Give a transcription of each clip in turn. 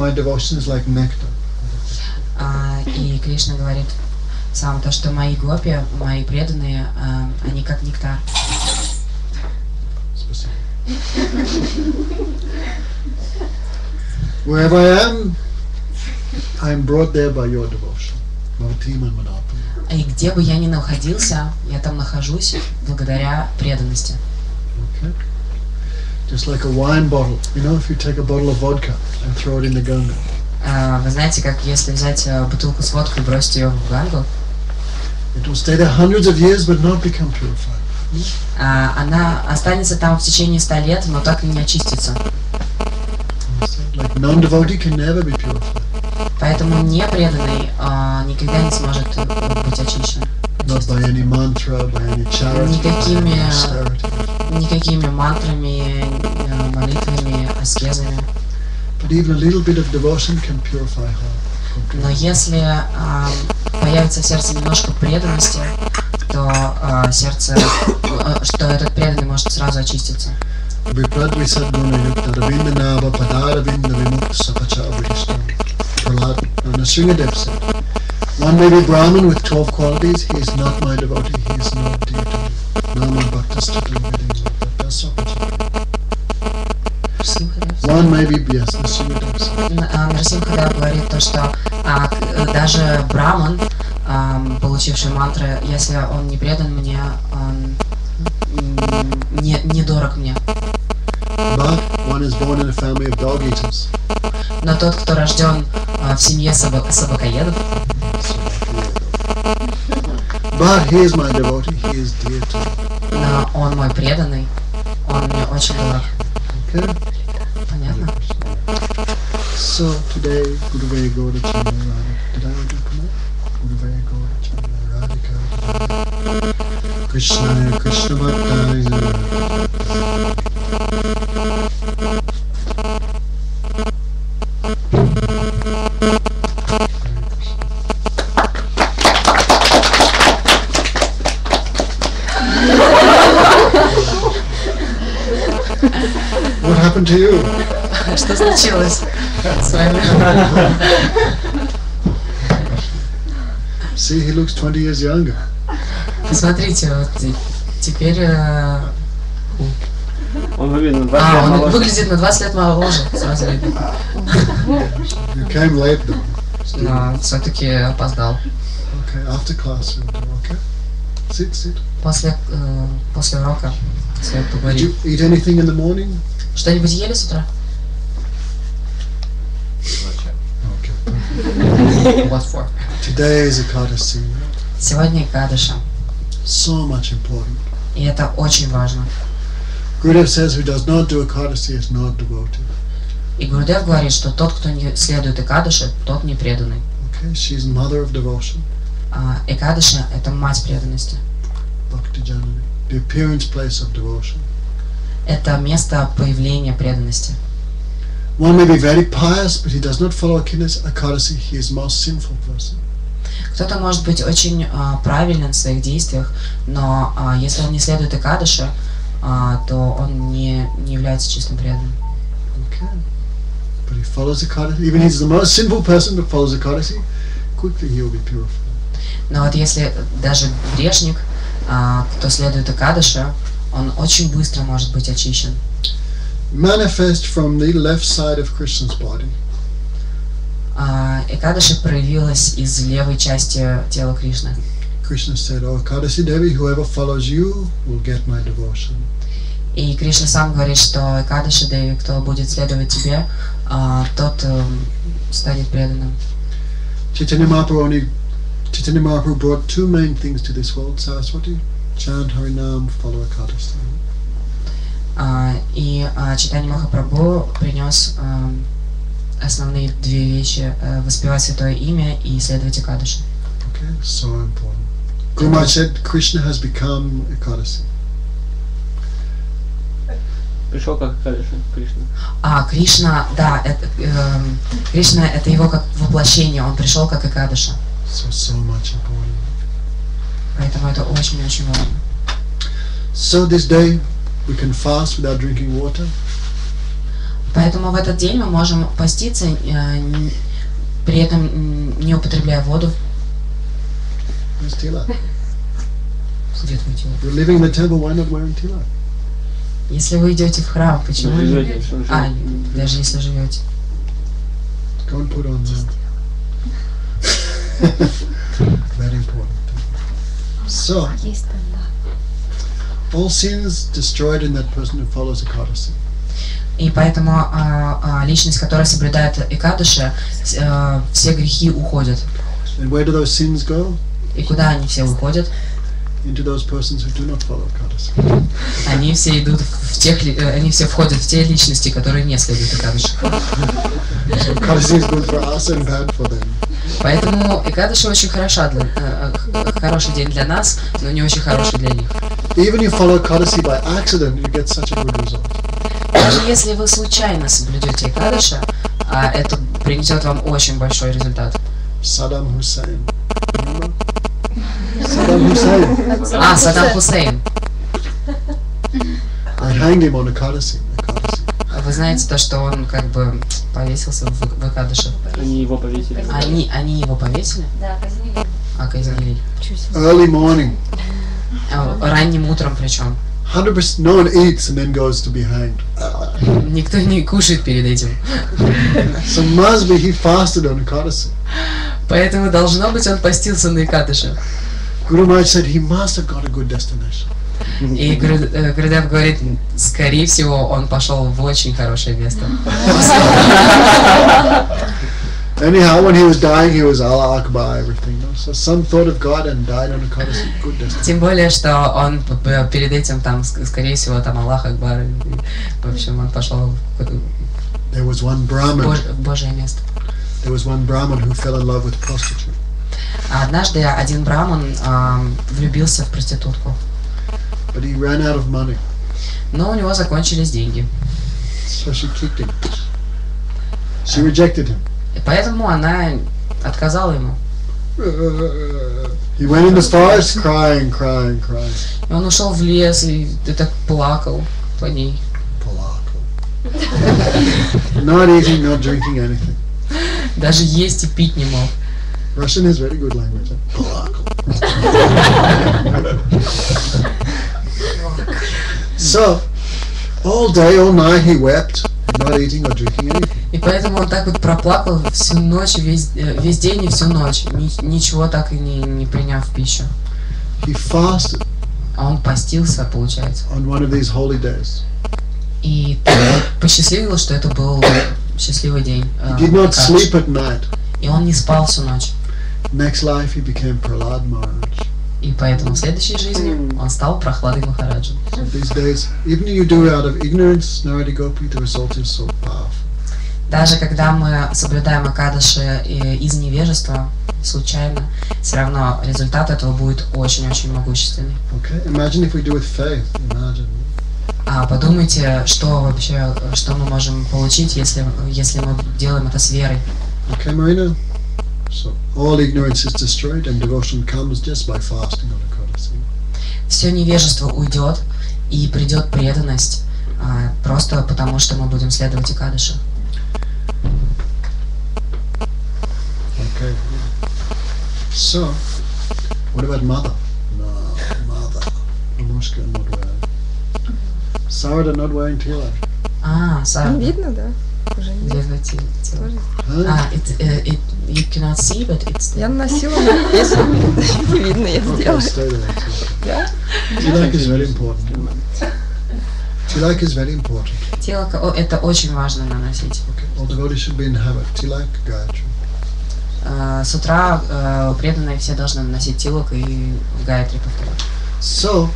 my devotion is like nectar. А, и Кришна говорит сам то, что мои гопи, мои преданные, а, они как нектар. Спасибо. Wherever I am, I am brought there by your devotion. И где бы я ни находился, я там нахожусь благодаря преданности. Okay? Just like a wine bottle. You know, if you take a bottle of vodka and throw it in the Ganga, А, Вы знаете, как если взять э, бутылку с водкой и бросить ее в Гангу, it will stay there hundreds of years but not become purified. а, она останется там в течение ста лет, но так и не очистится. Like non-devotee can never be purified. Поэтому непреданный а, никогда не сможет быть очищен. Mantra, charity, Никакими, никакими мантрами, э, молитвами, аскезами. Но если а, появится в сердце немножко преданности, то а, сердце, э, что этот преданный может сразу очиститься. Yukta vimukta sapacha avishtam. Prahlad and Nrsimhadev said, One may be Brahmin with 12 qualities, he is not my devotee, he is not dear to me. Nama bhakta stati That's Sapacha. One may be, yes, Nrsimhadev said. Н- а, Нарсимхадев говорит то, что а, э, даже браман, ам, получивший мантры, если он не предан мне, он не, не дорог мне. But Но тот, кто рожден а, в семье собак- собакоедов, But he is my devotee, he is dear to me. но он мой преданный, он мне очень дорог. Okay? Понятно? So today, Guruvaya Gaura Chandra Radha. Did I already come out? Guruvaya Gaura Chandra Radhika. Krishna Krishna Bhattaya. What happened to you? Что случилось с вами? See, he looks 20 years younger. Посмотрите, вот те- теперь... Он выглядит на 20 А, лет он моложе. выглядит на 20 лет моложе, сразу видно. You came late though. Но все-таки опоздал. Okay, after class okay? Sit, sit. После, э, после урока Did you eat anything in the morning? Что-нибудь ели с утра? Okay. What for? Today is Ekadasi. Сегодня Кадыша. So much important. И это очень важно. Gurudev says who does not do Ekadasi is not devoted. И Гурудев говорит, что тот, кто не следует Экадыше, тот не преданный. Okay, she's mother of devotion, А Экадыша – это мать преданности. Bhakti Janani, the appearance place of devotion. Это место появления преданности. One may be very pious, but he does not follow Ekadasi, he is most sinful person. Кто-то может быть очень а, правилен в своих действиях, но а, если он не следует Экадыше, а, то он не, не является чистым преданным. Okay. But he follows Ekadasi, even he's the most sinful person but follows Ekadasi, quickly he will be purified. Но вот если даже грешник, а, кто следует Экадыше, он очень быстро может быть очищен. Manifest from the left side of Krishna's body. А, Экадыши проявилась из левой части тела Кришны. Krishna said, Oh Ekadasi Devi, whoever follows you will get my devotion. И Кришна сам говорит, что Экадыши Деви, кто будет следовать тебе, а, тот эм, станет преданным. Chaitanya Mahaprabhu only Chaitanya Mahaprabhu brought two main things to this world, Saraswati, chant Harinam, follow Ekadasi. А, и а, Читани Махапрабху принес эм, основные две вещи э, воспевать святое имя и следовать Экадыши. Okay, so important. Guru Maharaj said Krishna has become Ekadasi. Пришел как Кришна. А Кришна, да, это, эм, Кришна это его как воплощение, он пришел как Экадыша. So so much important. Поэтому это очень-очень важно. So this day we can fast without drinking water. Поэтому в этот день мы можем поститься, э, при этом не употребляя воду. Where's tilak? Где твой тело? You're living in the temple, why not wearing tilak? Если вы идете в храм, почему Вы не? живете, А, даже если живете. Go and put on that. Very important. So, all sins destroyed in that person who follows Ekadasi. И поэтому а, а, личность, которая соблюдает Экадыши, с- э, все грехи уходят. And where do those sins go? И куда они все уходят? Into those persons who do not follow. Они все идут в тех, э, они все входят в те личности, которые не следуют Экадыши. So Ekadasi is good for us and bad for them. Поэтому Экадыши очень хороша для, э, э, хороший день для нас, но не очень хороший для них. Even you follow Ekadasi by accident, you get such a good result. Даже если вы случайно соблюдете Экадыши, а это принесет вам очень большой результат. Hussein. Remember? Saddam Hussein. А, Саддам Хусейн. They hanged him on Ekadasi. Ekadasi. Вы знаете то, что он как бы повесился в, в Экадыше? Они его повесили. Они, они его повесили, Да, казнили. а казнили. Early morning. А, ранним утром причем. 100% no one eats and then goes to be hanged. Никто не кушает перед этим. So must be he fasted on Ekadasi. Поэтому должно быть он постился на Икадыше. Guru Maharaj said he must have got a good destination. И э, Гурудев говорит, скорее всего, он пошел в очень хорошее место. Anyhow, when he was dying, he was Allah Akbar, everything. No? So some thought of God and died on Ekadasi. Good destination. Тем более, что он перед этим там, ск- скорее всего, там Аллах Акбар. В общем, он пошел There was one Brahmin. Божье место. There was one Brahmin who fell in love with a prostitute. А однажды один браман ам, влюбился в проститутку, But he ran out of money. но у него закончились деньги. So she kicked him. She rejected him. И поэтому она отказала ему. He went in the forest crying, crying, crying. И он ушел в лес и, и так плакал по ней. Not eating, not drinking anything. Даже есть и пить не мог. Russian is very good language. so, all day, all night he wept, not eating or drinking anything. И поэтому он так вот проплакал всю ночь, весь, э, весь день и всю ночь, ни- ничего так и не, не приняв пищу. He fasted А он постился, получается. on one of these holy days. И посчастливилось, что это был счастливый день. э, He did not sleep at night. И он не спал всю ночь. Next life, he became Prahlad Maharaj. И поэтому в следующей жизни он стал прохладой powerful. Даже когда мы соблюдаем Акадаши из невежества, случайно, все равно результат этого будет очень-очень могущественный. Okay? Imagine if we do with faith. Imagine. А подумайте, что вообще, что мы можем получить, если, если мы делаем это с верой. Okay, Marina? So all ignorance is destroyed and devotion comes just by fasting on Ekadasi. Все невежество уйдет, и придет преданность, а, просто потому что мы будем следовать Акадаши. Okay. So, what about mother? No, mother. Anushka not wearing. Sarada not wearing tilak. А, Сара, Ну, видно, да? А, it, it, you cannot see, but it's... Я носила, но если не видно, я Okay, сделаю. stay there. Tilak. Да? Tilak is very important. Tilak is very important. Тело, о, это очень важно наносить. Okay. All devotees should be in habit. Tilak, Gayatri. Э, С утра э, преданные все должны наносить тилок и в Гайатри повторять. So,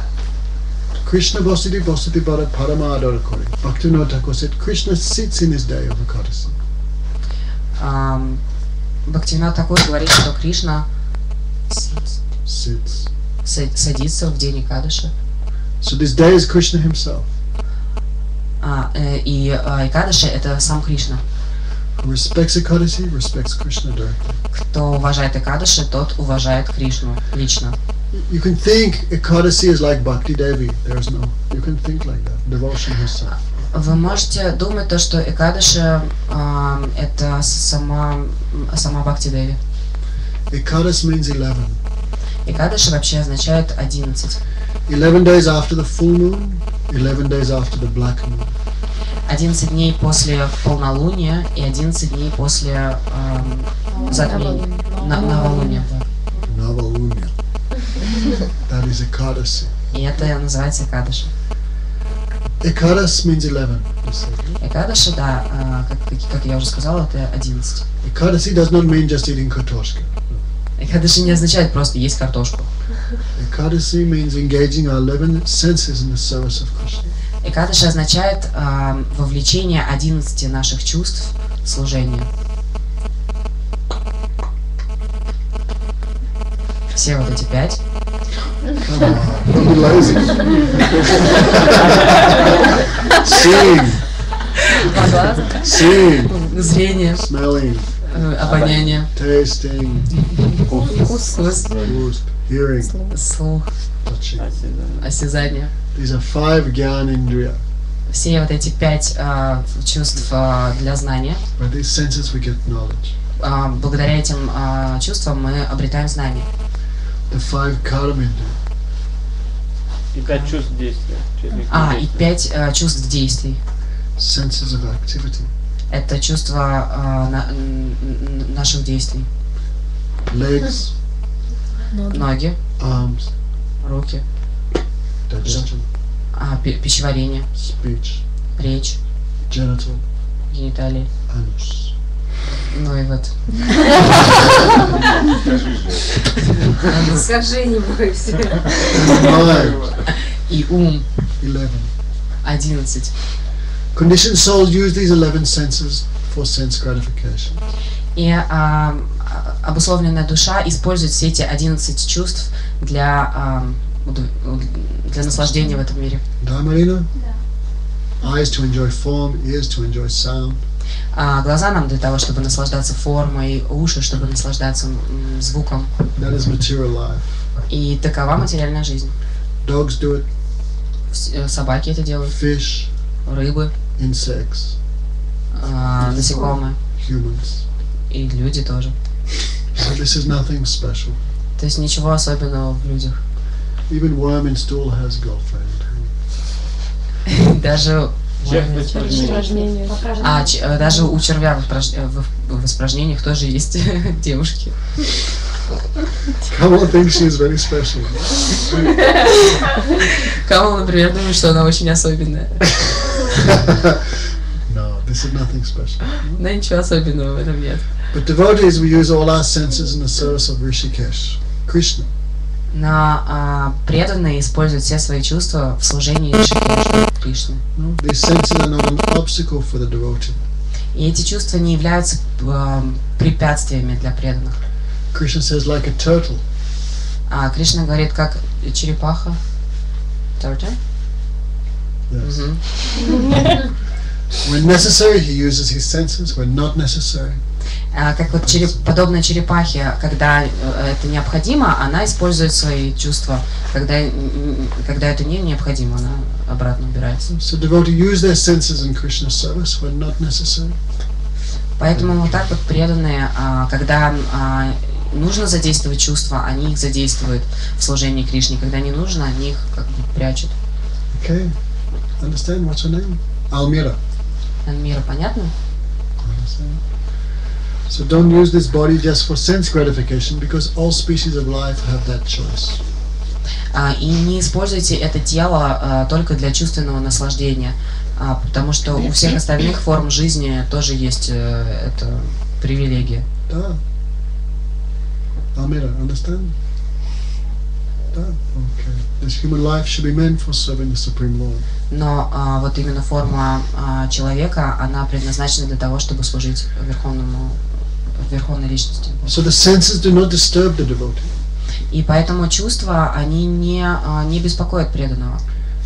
Krishna Bositi Bositi Bharat Paramadara Kori. Bhaktivinoda Thakur said Krishna sits in his day of Ekadasi. Ам, Бхактивинат Такур говорит, что Кришна Sits. садится в день Икадыши. So this day is Krishna himself. А, э, и э, Икадыши это сам Кришна. Who respects Ekadasi, respects Krishna directly. Кто уважает Икадыши, тот уважает Кришну лично. You can think Ekadasi is like Bhakti Devi. There's no. You can think like that. Devotion herself. Вы можете думать то, что Экадыши ам, это сама, сама Бхакти Деви. Ekadasi means 11. Экадыши вообще означает 11. 11 days after the full moon, 11 days after the black moon. 11 дней после полнолуния и 11 дней после ам, затмения. На, новолуния. That is Ekadasi. И это называется Экадыши. Ekadas means 11. you said, right? Экадыши, да, а, как, как- я уже сказала, это 11. Ekadasi does not mean just eating kartoshka. Экадыши не означает просто есть картошку. Ekadasi means engaging our 11 senses in the service of Krishna. Экадыши означает ам, вовлечение 11 наших чувств в служение. Все вот эти пять. Don't be lazy. Seeing, seeing, Зрение, smelling, э, обоняние, tasting, вкус, taste, hearing, слух. Осязание. These are five gyan indriya. Все вот эти пять а, чувств а, для знания. By these senses we get knowledge. А, благодаря этим а, чувствам мы обретаем знания. The five karma indriya. И пять чувств действия. А, и пять а, чувств действий. senses of activity. Это чувство а, на- наших действий. Legs, Ноги, arms, руки, digestion, а, пи- пищеварение, speech, речь, genital, гениталии. anus. Ну и вот. Скажи, не бойся. И ум. 11. 11. Conditioned souls use these 11 senses for sense gratification. И а, а, обусловленная душа использует все эти 11 чувств для, а, для наслаждения в этом мире. Да, Marina? Eyes to enjoy form, ears to enjoy sound. А глаза нам для того, чтобы наслаждаться формой, уши, чтобы наслаждаться звуком. That is material life. И такова материальная жизнь. Dogs do it, э, Собаки это делают, fish, рыбы, insects, а, насекомые humans. и люди тоже. So this is nothing special. То есть ничего особенного в людях. Even worm in stool has girlfriend. Даже Упражнение. а, ч- э, даже у червя в, испраж- э, в- в испражнениях тоже есть девушки. Come on, think she is very special. Камал, например, думает, что она очень особенная. no, this is nothing special. Но ничего особенного в этом нет. But devotees, we use all our senses in the service of Rishikesh, Krishna. Но а, преданные используют все свои чувства в служении Кришне. И эти чувства не являются ам, препятствиями для преданных. Krishna says, like a turtle, А Кришна говорит, как черепаха. Turtle? yes. Мгм. when necessary, he uses his senses. When not necessary, как вот череп- подобно черепахе, когда э, это необходимо, она использует свои чувства. Когда, когда это не необходимо, она обратно убирается. so devotee use their senses in Krishna's service when not necessary. Поэтому вот так вот преданные, а, когда а, нужно задействовать чувства, они их задействуют в служении Кришне. Когда не нужно, они их как бы прячут. Okay, understand? What's her name? Almira. Мира понятно? Understand? So don't use this body just for sense gratification because all species of life have that choice. А, и не используйте это тело а, только для чувственного наслаждения, а, потому что у всех остальных форм жизни тоже есть э, эта привилегия. Da. Almira, understand? Da. Okay. This human life should be meant for serving the Supreme Lord. Но а, вот именно форма а, человека, она предназначена для того, чтобы служить верховному, верховной личности. So the senses do not disturb the devotee. И поэтому чувства, они не, а, не беспокоят преданного.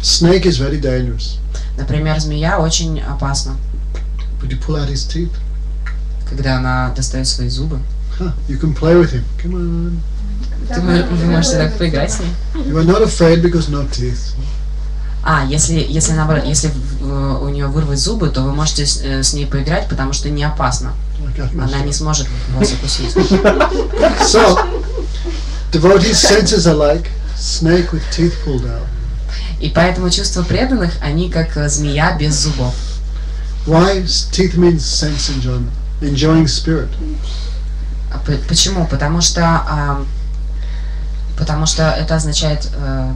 Snake is very dangerous. Например, змея очень опасна, But you pull out his teeth, когда она достает свои зубы. huh, you can play with him. Come on. Ты мо- вы можете так поиграть с ней. You are not afraid because no teeth. А, если, если, наоборот, если э, у нее вырвать зубы, то вы можете с, э, с ней поиграть, потому что не опасно. Она не сможет вас укусить. So, devotees' senses are like snake with teeth pulled out. И поэтому чувства преданных, они как э, змея без зубов. Why? Teeth means sense enjoyment, enjoying spirit. А Почему? Потому что а, потому что это означает э,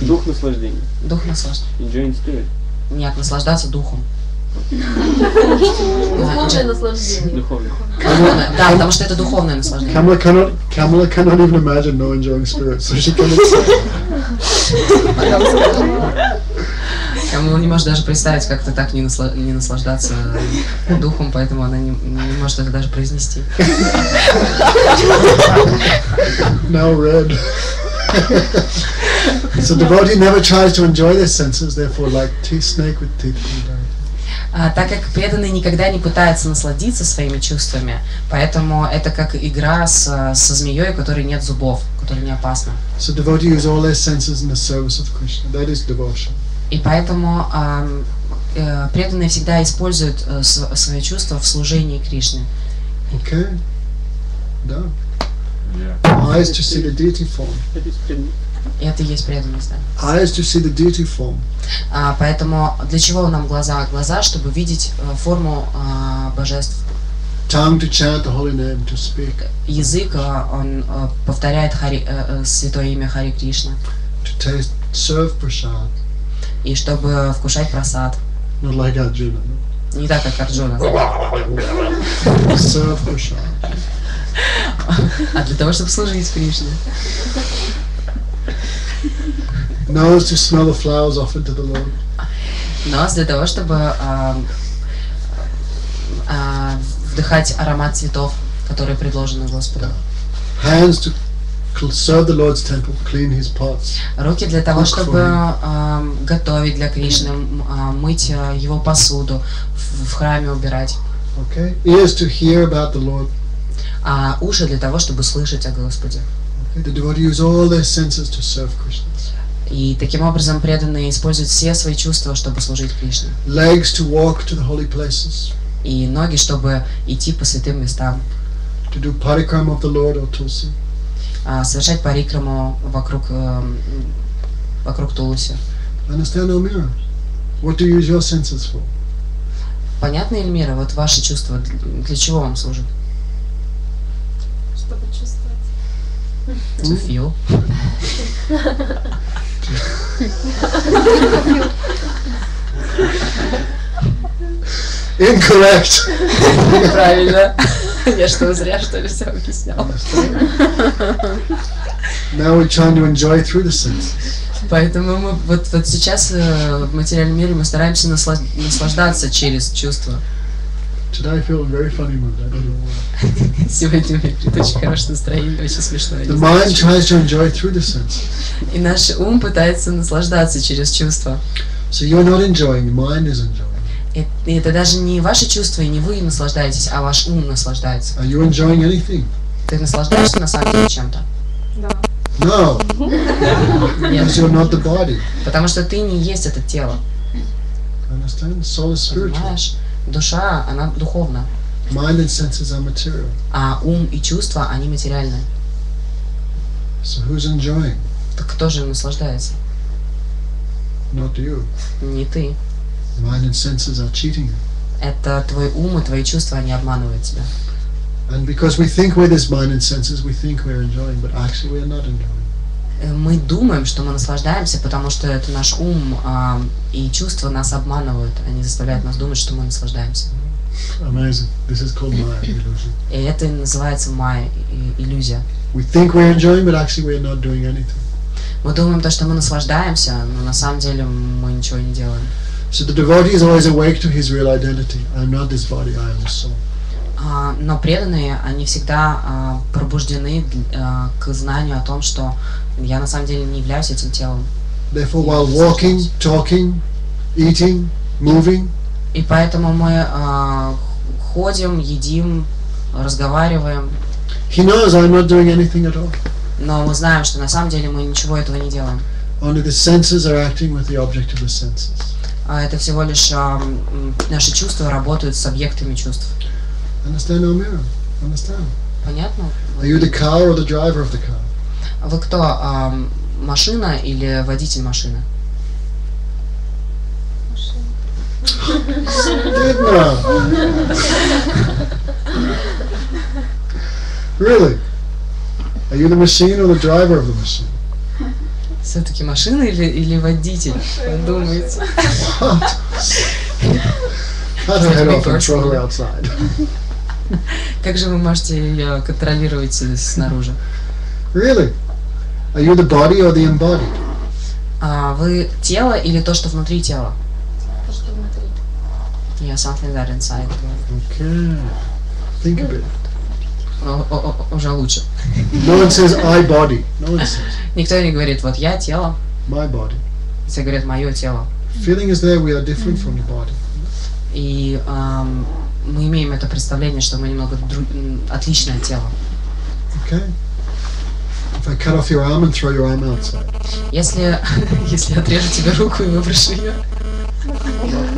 Дух наслаждения. дух наслаждаться. Enjoying spirit. Нет, наслаждаться духом. Духовное наслаждение. Да, потому что это духовное наслаждение. Kamala cannot, Kamala cannot even imagine no enjoying spirit, so she cannot say. Камила не может даже представить, как то так не, насла- не наслаждаться духом, поэтому она не, не может это даже произнести. Now red. so devotee never tries to enjoy their senses, therefore like teeth snake with teeth так как преданный никогда не пытается насладиться своими чувствами, поэтому это как игра с, со змеей, у которой нет зубов, которая не опасна. So devotee use all their senses in the service of Krishna. That is devotion. И поэтому э, преданные всегда используют э, св- свои чувства в служении Кришне. Okay? Done. Eyes to see the deity form. И это и есть преданность, да. Eyes to see the deity form. А, поэтому для чего нам глаза? Глаза, чтобы видеть э, форму а, божеств. Tongue to chant the holy name, to speak. Язык, а, он э, повторяет Хари, э, святое имя Хари Кришна. To taste, serve prasad. И чтобы вкушать просад. Not like Arjuna. No? Не так, как Арджуна. serve prasad. А для того, чтобы служить Кришне. Nose to smell the flowers offered to the Lord. Нос для того, чтобы а, а, вдыхать аромат цветов, которые предложены Господу. Hands to serve the Lord's temple, clean his pots. Руки для того, чтобы а, готовить для Кришны, а, мыть а, его посуду, в, в храме убирать. Okay? Ears to hear about the Lord. А уши для того, чтобы слышать о Господе. Okay? The devotee use all their senses to serve Krishna. И таким образом преданные используют все свои чувства, чтобы служить Кришне. Legs to walk to the holy places. И ноги, чтобы идти по святым местам. To do parikram of the Lord or tulsi. а, совершать парикраму вокруг, эм, вокруг Тулуси. Understand, Elmira? What do you use your senses for? Понятно, Эльмира, вот ваши чувства для, для чего вам служат? Чтобы чувствовать. To feel. Incorrect! Правильно. Я что, зря что ли все объяснял? Now we're trying to enjoy through the senses. Поэтому мы вот, вот сейчас э, в материальном мире мы стараемся наслаж- наслаждаться через чувства. Today I feel in a very funny mood. I don't know why. Сегодня у меня говорит, очень хорошее настроение, очень смешно. я The mind tries to enjoy through the senses. И наш ум пытается наслаждаться через чувства. So you're not enjoying, mind is enjoying. И, и это даже не ваши чувства, и не вы наслаждаетесь, а ваш ум наслаждается. Are you enjoying anything? Ты наслаждаешься на самом деле чем-то? Да. No, Нет. because you're not the body. Потому что ты не есть это тело. Understand? Soul is spiritual. Понимаешь? Душа, она духовна. Mind and senses are material. А ум и чувства, они материальны. So who's enjoying? Так кто же наслаждается? Not you. Не ты. Mind and senses are cheating you. Это твой ум и твои чувства, они обманывают тебя. And because we think we're this mind and senses, we think we're enjoying, but actually we're not enjoying. Мы думаем, что мы наслаждаемся, потому что это наш ум а, и чувства нас обманывают. Они заставляют нас думать, что мы наслаждаемся. Amazing. This is called Maya illusion. И это называется и- иллюзия. We think we're enjoying, but actually we're not doing anything. Мы думаем то, что мы наслаждаемся, но на самом деле мы ничего не делаем. So the devotee is always awake to his real identity. I am not this body, I am the soul. А, но преданные, они всегда а, пробуждены а, к знанию о том, что я на самом деле не являюсь этим телом. Therefore, while walking, talking, eating, moving, И поэтому мы ходим, едим, разговариваем. he knows I'm not doing anything at all. но мы знаем, что на самом деле мы ничего этого не делаем. Only the senses are acting with the object of the senses. Это всего лишь наши чувства работают с объектами чувств. Understand, Omira? Understand? Понятно? Are you the car or the driver of the car? Вы кто? ам, машина или водитель машины? Didna. really? Are you the machine or the driver of the machine? Все-таки машина или, или водитель? Думаете? What? Cut her head off and throw her outside. Как же вы можете ее контролировать э, снаружи? Really? Are you the body or the embodied? А вы тело или то, что внутри тела? То, что внутри. Yeah, something that inside. Okay. Think of it. О- о- о- уже лучше. No one says I body. No one says Никто не говорит, вот я тело. my body. Все говорят, мое тело. Feeling is there, we are different from the body. И ам, мы имеем это представление, что мы немного дру- м, отличное тело. Okay? If I cut off your arm and throw your arm outside, Если, если я отрежу тебе руку и выброшу ее в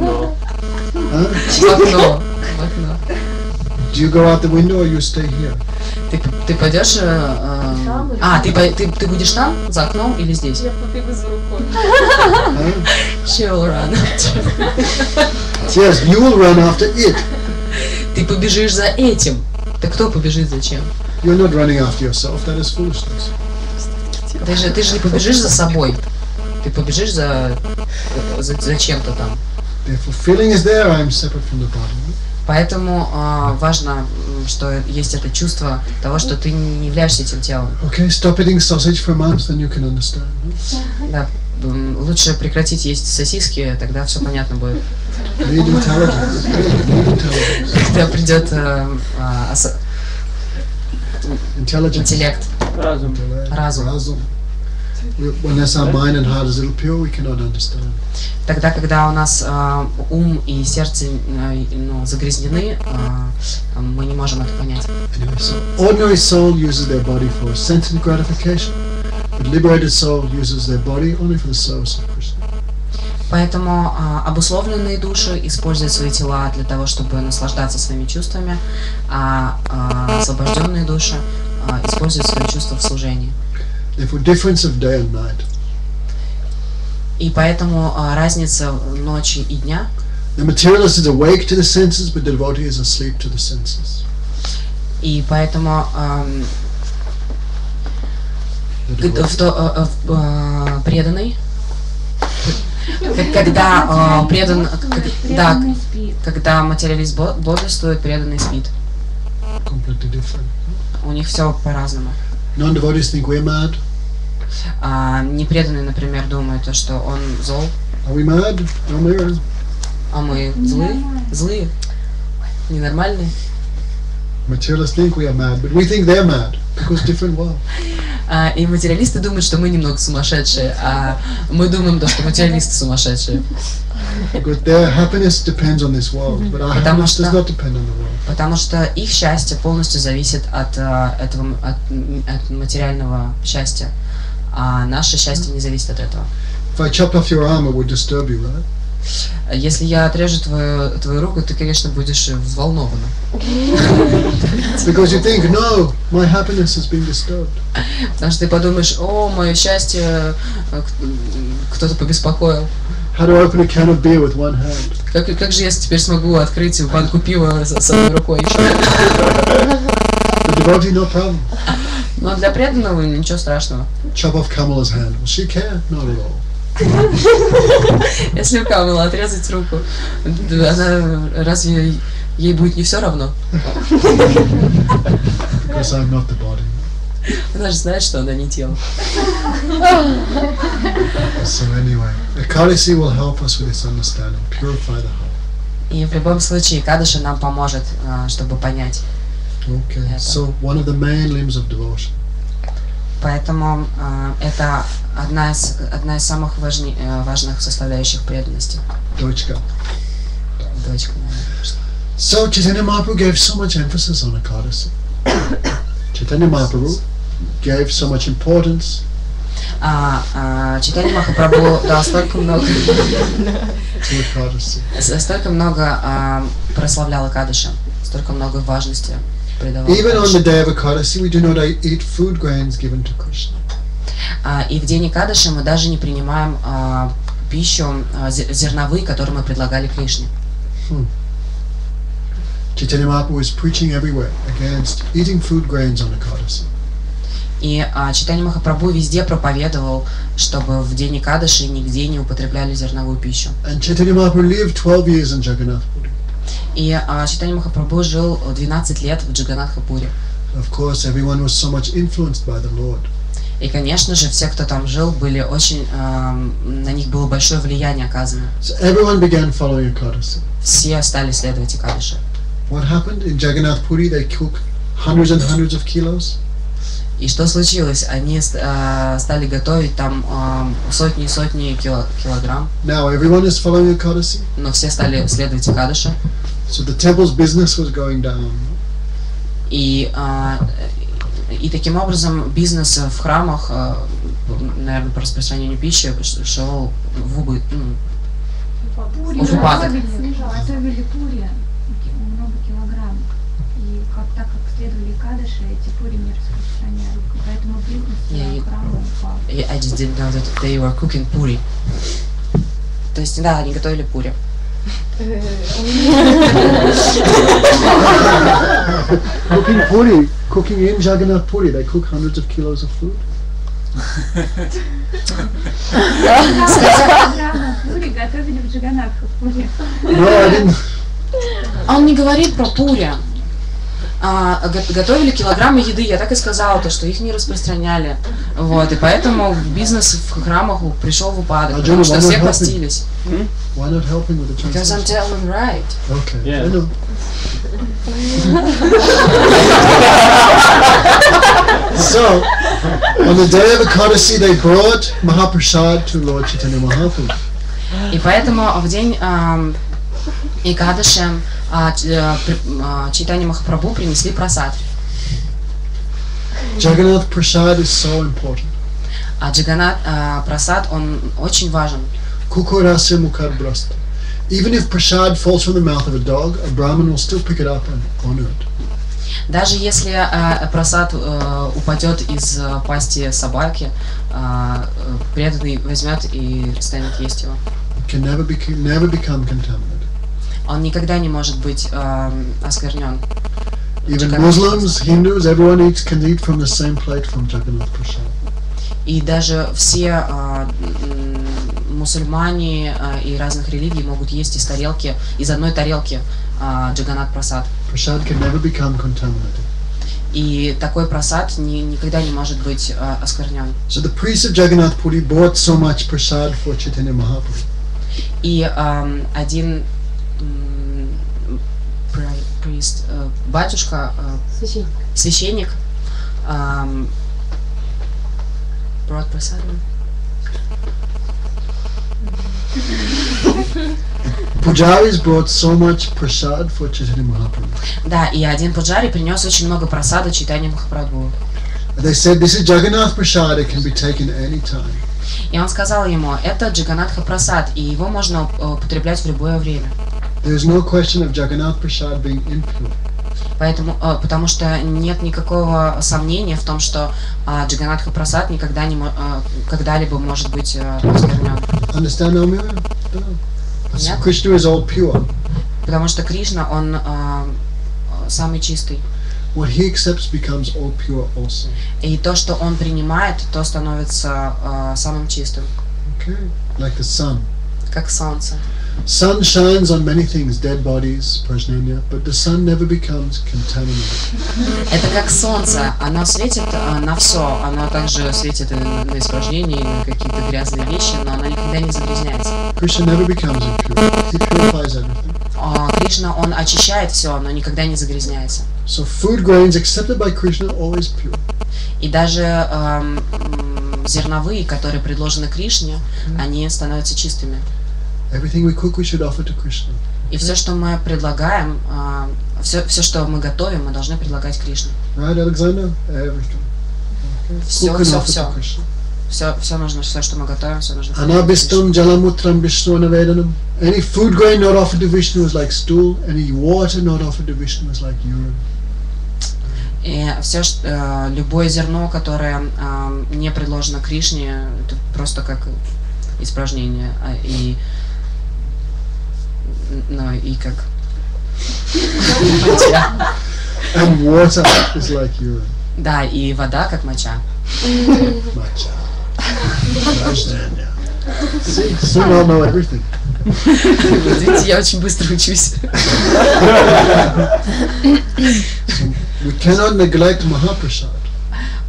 окно, в окно. do you go out the window or you stay here? Ты, ты пойдешь... э, или а, ты, ты, ты будешь там, за окном или здесь? Я побегу за рукой. Huh? She will run. Yes, you will run after it. Ты побежишь за этим. Ты кто побежит зачем? You're not running after yourself. That is foolishness. Ты же, ты же не побежишь за собой. Ты побежишь за, за, за чем-то там. Therefore, feeling is there. I am separate from the body. Поэтому а, важно, что есть это чувство того, что ты не являешься этим телом. Okay, stop eating sausage for months, then you can understand. Да, лучше прекратить есть сосиски, тогда все понятно будет. Когда придет э, а, интеллект. разум. Intellect. Разум. Тогда, когда у нас а, ум и сердце э, ну, загрязнены, а, мы не можем это понять. Anyway, so ordinary soul uses their body for sensitive gratification, liberated soul uses their body only for the service of Krishna. Поэтому а, обусловленные души используют свои тела для того, чтобы наслаждаться своими чувствами, а, а, освобожденные души а, используют свои чувства в служении. Therefore, difference of day and night. И поэтому а, разница ночи и дня The materialist is awake to the senses, but the devotee is asleep to the senses. И поэтому devotee- в а, в- а, преданный, когда предан, да, когда материалист бо- бодрствует, преданный спит. У них все по-разному. Non-devotees think we're mad. А непреданный, например, думает, то, что он зол, Are we mad? No mirror. а мы злые, злые, ненормальные. Materialists think we are mad, but we think they're mad because different world. А, и материалисты думают, что мы немного сумасшедшие, а мы думаем, то, что материалисты сумасшедшие. Потому что-. Потому их счастье полностью зависит от а, этого от, от материального счастья, а наше счастье не зависит от этого. If I chopped off your arm, it would disturb you, right? Если я отрежу твою, твою руку, ты, конечно, будешь взволнована. Because you think, no, my happiness has been disturbed. Потому что ты подумаешь, о, мое счастье, э, кто-то побеспокоил. How to open a can of beer with one hand? Как, как же я теперь смогу открыть банку пива с, с одной рукой еще? The devotee, no problem. Но для преданного ничего страшного. Chop off Kamala's hand. Will she care? Not at all. Если у Камила отрезать руку, она разве ей будет не все равно? Она же знает, что она не тело. So anyway, will help us with this understanding, purify the heart. И в любом случае Кадыша нам поможет, а, чтобы понять. Okay. So one of the main limbs of devotion. Поэтому а, это одна из, одна из самых важни- э, важных составляющих преданности. Doichka. Дочка, наверное. So Chaitanya Mahaprabhu gave so much emphasis on Ekadasi. Chaitanya Mahaprabhu gave so much importance. А, а, Читание Махапрабху дал столько много, столько много а, прославлял Акадыша, столько много важности. Even on the day of Ekadasi, we do not eat food grains given to Krishna. А, и в день Акадыша мы даже не принимаем а, пищу а, зе- зерновые, которые мы предлагали Кришне. Chaitanya Mahaprabhu was preaching everywhere against eating food grains on Ekadasi. И а, Читание Махапрабху везде проповедовал, чтобы в день Акадыши нигде не употребляли зерновую пищу. And Chaitanya Mahaprabhu lived 12 years in Jagannath Puri. И а, Читание Махапрабху жил 12 лет в Джаганатхапуре. Of course, everyone was so much influenced by the Lord. И, конечно же, все, кто там жил, были очень... ам, на них было большое влияние оказано. So everyone began following Ekadasi. Все стали следовать Акадыше. What happened? In Jagannath Puri, they cook hundreds and hundreds of kilos. И что случилось? Они а, стали готовить там ам, сотни и сотни кило- килограмм, Now everyone is following Ekadasi. но все стали следовать Акадыше. So the temple's business was going down. И, а, и таким образом бизнес в храмах, а, наверное, по распространению пищи шел в убы... ну, В упадок. Так как следовали кадыши, эти пури не распространяли. Поэтому бизнес и- в храма упал. I I just didn't know that they were cooking puri. То есть, да, они готовили пури. Cooking puri, cooking in Jagannath Puri, they cook hundreds of kilos of food. Пури пури. Он не говорит про пури. А, го- готовили килограммы еды, я так и сказала, то, что их не распространяли. Вот, и поэтому бизнес в храмах пришел в упадок, А потому что все постились. Why not helping with the Because I'm translation? telling right. Okay, Yeah. I know. so, on the day of Ekadasi, they brought Mahaprasad to Lord Chaitanya Mahaprabhu. И поэтому в день ам, Икадыши а, ч- а, при- а, Чайтанья Махапрабху принесли просад. Jagannath Prasad is so important. А Джаганат а, просад, он очень важен. Kukurase Mukhad Brasta. Even if prasad falls from the mouth of a dog, a Brahmin will still pick it up and honor it. Даже если а, просад э, упадет из э, пасти собаки, а, э, преданный возьмет и станет есть его. It can never, be, never become contaminated. Он никогда не может быть эм, осквернен. Even Jagannath Muslims, Hindus, everyone eats, can eat from the same plate from Jagannath Prasad. И даже все а, м, мусульмане а, и разных религий могут есть из тарелки, из одной тарелки а, Джаганат просад. Prasad can never become contaminated. И такой просад ни- никогда не может быть а, осквернен. So the priests of Jagannath Puri bought so much prasad for Chaitanya Mahaprabhu. И ам, один прист, э, батюшка, э, священник, ам, brought просадом. Pujaris brought so much prasad for Chaitanya Mahaprabhu. Да, и один пуджари принес очень много просада читания Махапрабху. They said, this is Jagannath prasad, it can be taken any time. И он сказал ему, это Джаганатха прасад, и его можно э, употреблять в любое время. There's no question of Jagannath prasad being impure. Поэтому, э, потому что нет никакого сомнения в том, что э, Джаганатха прасад никогда не э, когда-либо может быть осквернен. Understand. So Yeah. Krishna is all pure. Потому что Кришна, он самый чистый. What he accepts becomes all pure also. И то, что он принимает, то становится самым чистым, Okay? Like the sun. как солнце. Sun shines on many things, dead bodies, prajnanya, but the sun never becomes contaminated. Это как солнце, оно светит на все, оно также светит на испражнения, и на какие-то грязные вещи, но оно никогда не загрязняется. Krishna never becomes impure. He purifies everything. А, Кришна, он очищает все, но никогда не загрязняется. So food grains accepted by Krishna always pure. И даже эм, зерновые, которые предложены Кришне, они становятся чистыми. Everything we cook, we should offer to Krishna. И все, что мы предлагаем, все, все, что мы готовим, мы должны предлагать Кришне. Right, Alexander? Everything. Все, cooking все, все. Krishna. Все, все нужно, все, что мы готовим, все нужно. Anabhistam jalamutram Vishnu Navedanam. Any food grain not offered to Vishnu is like stool. Any water not offered to Vishnu is like urine. И все, любое зерно, которое а, не предложено Кришне, это просто как испражнение. А, И, ну, и как моча. And water is like urine. Да, и вода как моча. Understand now. See, soon I'll know everything. Видите, я очень быстро учусь. We cannot neglect Mahaprasad.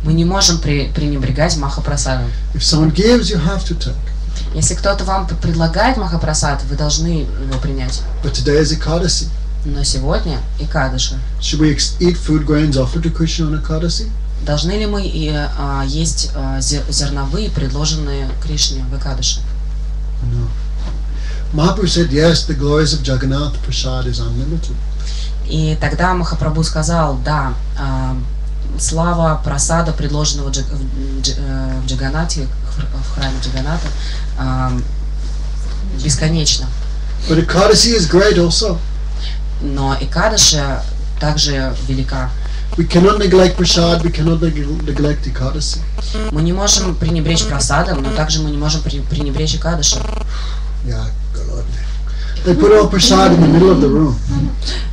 Мы не можем пренебрегать Махапрасадом. If someone gives, you have to take. Если кто-то вам предлагает Махапрасад, вы должны его принять. But today is Ekadasi. Но сегодня и Кадыша. Should we eat food grains offered to Krishna on Ekadasi? Должны ли мы и, а, есть а, зер- зерновые, предложенные Кришне в Экадыше? No. Mahaprabhu said, yes, the glories of Jagannath Prasad is unlimited. И тогда Махапрабху сказал, да, а, слава просада, предложенного в э, в Джаганате, в храме Джаганата, бесконечна. But Ekadasi is great also. Но Экадыша также велика. We cannot neglect Prasad, we cannot neg- neglect Ekadasi. Мы не можем пренебречь просадом, но также мы не можем пренебречь Экадышем. Yeah, God. They put all Prasad in the middle of the room.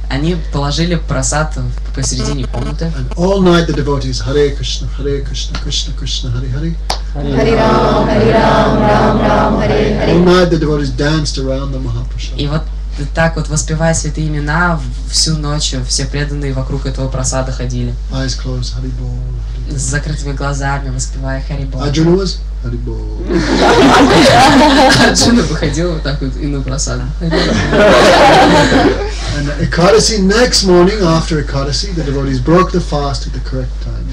Они положили просад в- посередине комнаты. And all night the devotees, Hare Krishna, Hare Krishna, Krishna Krishna, Hare Hare. Хари Рам, Хари Рам, Рам Рам, Хари All Хари. night the devotees danced around the Mahaprasad. И вот так вот, воспевая святые имена, всю ночь все преданные вокруг этого просада ходили. Eyes closed, Hari Bol. С закрытыми глазами, воспевая Харибол. Arjuna was Bol. Арджуна выходил вот так вот и на просад. And Ekadasi, next morning after Ekadasi, the devotees broke the fast at the correct time.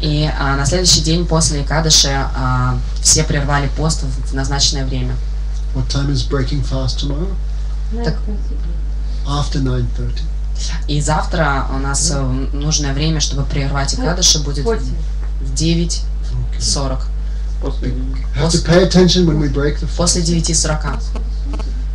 И а, на следующий день после Экадыши а, все прервали пост в назначенное время. What time is breaking fast tomorrow? Так. After 9.30. И завтра у нас э, нужное время, чтобы прервать Экадыши, будет в 9.40. Okay. После Have to pay attention when we break the fast. После 9.40.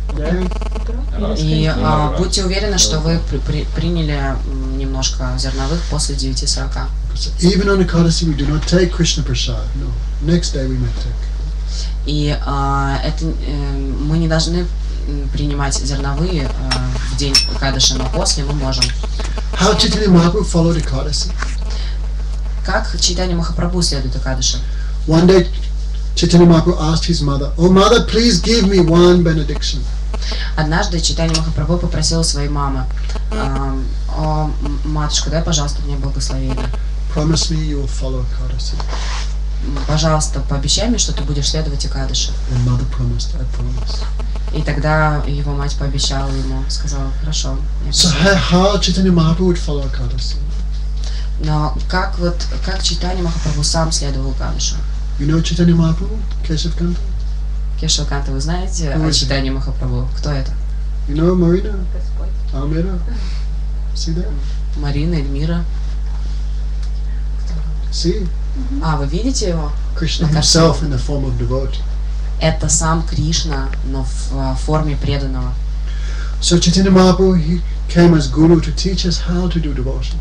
Okay? И а, будьте уверены, что вы при- при- приняли немножко зерновых после 9.40. So even on Ekadasi, we do not take Krishna Prasad. No. Next day we may take. И а, это э, мы не должны принимать зерновые э, в день Экадыши, но после мы можем. How Chaitanya Mahaprabhu followed Ekadasi. Как читание Махапрабху следует Экадыши? One day, Chaitanya Mahaprabhu asked his mother, Oh mother, please give me one benediction. Однажды читание Махапрабху попросил у своей мамы, ам, «О, матушка, дай, пожалуйста, мне благословение. Promise me you will follow Ekadasi. Пожалуйста, пообещай мне, что ты будешь следовать promise. И тогда его мать пообещала ему, сказала, хорошо, я So обещаю». how, how Chaitanya Mahaprabhu would follow Ekadasi? Но как вот, как читание Махапрабху сам следовал Экадышу? You know Chaitanya Mahaprabhu? Keshav Kanta? Кешва Канта, вы знаете Ну, о читании Махапрабху? Кто это? You know Marina? Almira? See that? Марина, Эльмира. See? А, вы видите его? Krishna himself in the form of devotee. Это сам Кришна, но в а, форме преданного. So Chaitanya Mahaprabhu, he came as guru to teach us how to do devotion.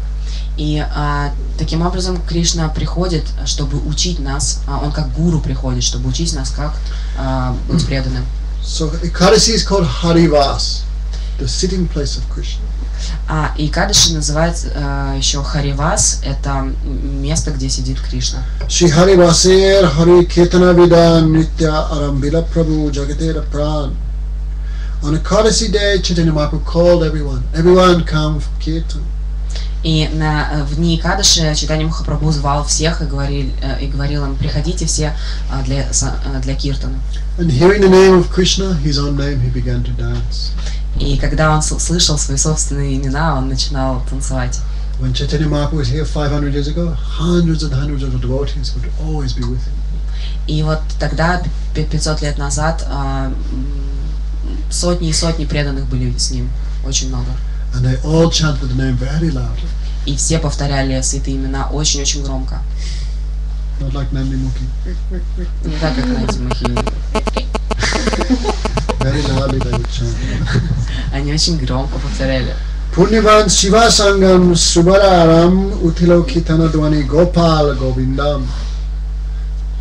И а, таким образом Кришна приходит, чтобы учить нас, а, он как гуру приходит, чтобы учить нас, как а, быть преданным. So Ekadasi is called Harivas, the sitting place of Krishna. А, и Кадыши называется а, еще Харивас, это место, где сидит Кришна. Shri Harivasir Hari Kirtana Vida Nitya Arambila Prabhu Jagatera Pran. On Ekadasi day, Chaitanya Mahaprabhu called everyone. Everyone come for Kirtan. И на, э, в дни Кадыши Читание Махапрабху звал всех и говорил, э, и говорил им, приходите все а, для, а, для Киртана. And hearing the name of Krishna, his own name, he began to dance. И когда он слышал свои собственные имена, он начинал танцевать. When Chaitanya Mahaprabhu was here 500 years ago, hundreds and hundreds of devotees would always be with him. И вот тогда, п- 500 лет назад, а, сотни и сотни преданных были с ним, очень много. And they all chanted the name very loudly. И все повторяли святые имена очень-очень громко. Not like Nandi Mukhi. Не так, как Нади Махини. Very loudly they would chant. Они очень громко повторяли. Shiva Sangam Subararam Utilokitana Dwani Gopal Govindam.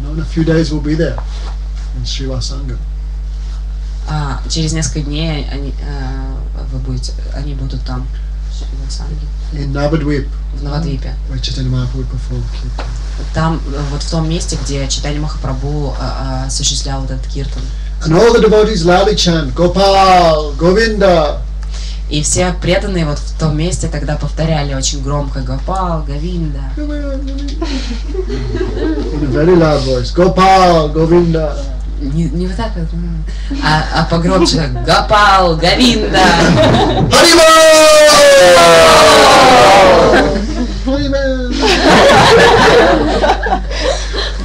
Now in a few days we'll be there in Shiva Sangam. А, через несколько дней они, э, вы будете, они будут там, в Санге, In Navadvip, в Навадвипе. performed. Там, э, вот в том месте, где Читани Махапрабху э, э, осуществлял вот этот киртан. And all the devotees loudly chant Gopal, Govinda. И все преданные вот в том месте тогда повторяли очень громко Гопал, Гавинда. In a very loud voice. Gopal, Govinda. Не, не вот так а, а погромче так Гопал, Гавинда.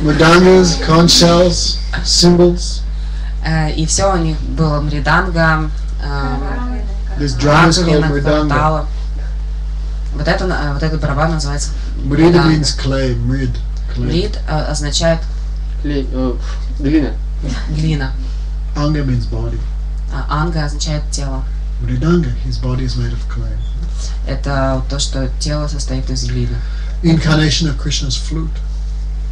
Mridangas, conch shells, cymbals. Э, И все у них было мриданга, э, This drum is called квартала. Вот это, на- вот этот барабан называется Mridanga. means clay. Мрид, э, означает Клей, э, глина. Глина, Anga means body. а анга означает тело. Mridanga, his body is made of clay. Это то, что тело состоит из глины. Incarnation of Krishna's flute.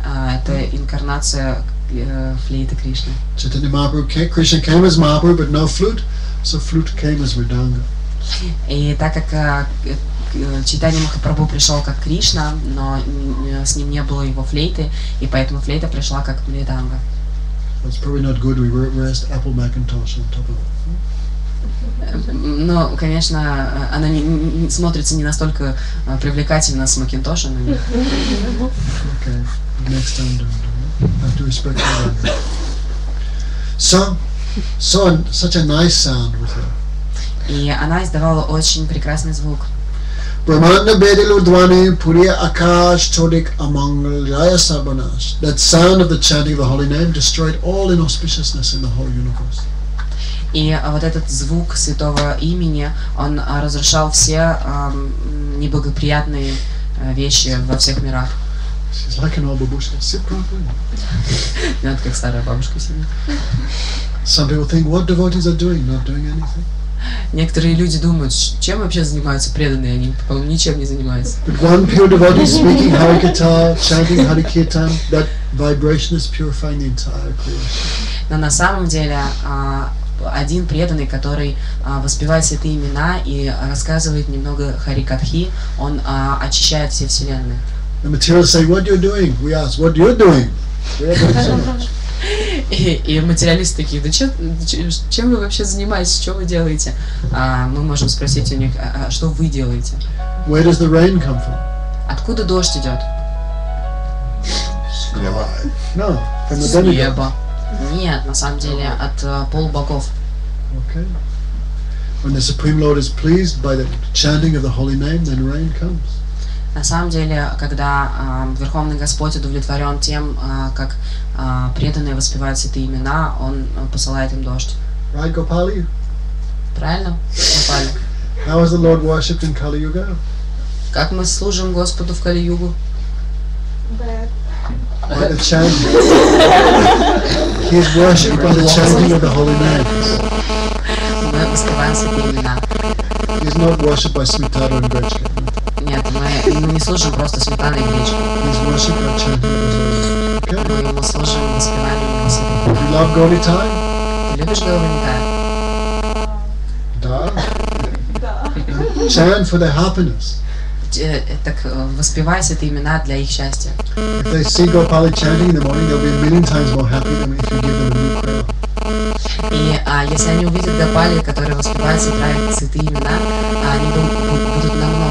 А, Это инкарнация э, флейты Кришны. Chaitanya Mahaprabhu came, Krishna came as Mahaprabhu, but no flute, so flute came as Mridanga. И так как э, э, Читание Махапрабху пришел как Кришна, но с ним не было его флейты, и поэтому флейта пришла как мриданга. That's probably not good. We re- rest Apple Macintosh on top of it. Но, конечно, э, она не, не- смотрится не настолько э, привлекательно с Макинтошем. и- Okay, next time don't do it. Have to respect the So, so such a nice sound with her. И она издавала очень прекрасный звук. Brahmanda Bedilu Dwani Puriya Akash Chodik Amangal Jaya Sabanash. That sound of the chanting of the holy name destroyed all inauspiciousness in the whole universe. И а, вот этот звук святого имени, он а, разрушал все ам, неблагоприятные э, вещи во всех мирах. She's like an old babushka. Sit properly. Вот как старая бабушка сидит. Some people think, what devotees are doing? Not doing anything. Некоторые люди думают, «Ш- чем вообще занимаются преданные, они, по-моему, ничем не занимаются. But one pure devotee speaking Harikatha, chanting Harikirtan, that vibration is purifying the entire creation. Но на самом деле а, один преданный, который а, воспевает святые имена и рассказывает немного харикатхи, он а, очищает все вселенные. The materials say, what you're doing? We ask, what you're doing? We are doing so much. И, и материалисты такие, да чё- ч- чем вы вообще занимаетесь, что вы делаете? А мы можем спросить у них, а, а что вы делаете? Where does the rain come from? Откуда дождь идет? No, from the С неба. Нет, на самом деле от э, полубогов. Okay. When the Supreme Lord is pleased by the chanting of the holy name, then rain comes. На самом деле, когда а, Верховный Господь удовлетворен тем, а, как а, преданные воспевают святые имена, Он посылает им дождь. Right, Gopali? Правильно? Попали. How is the Lord worshipped in Kali Yuga? Как мы служим Господу в Кали-Югу? By the chanting. he is worshipped by the chanting of the holy names. Мы воспеваем святые имена. He is not worshipped by Smitara and Grechka. Нет, мы, мы не служим просто сметаной и гречкой. He is worshipped by chanting of his name. Okay? Мы воспеванием его святых. You love Gauri time? Ты любишь Гауранитая? Da. Chant for their happiness. Э, э, Так э, воспевай святые имена для их счастья. If they see Gopali chanting in the morning, they'll be a million times more happy than if you give them a new crown. И а, если они увидят Гопали, который воспевает с утра святые имена, а они бу-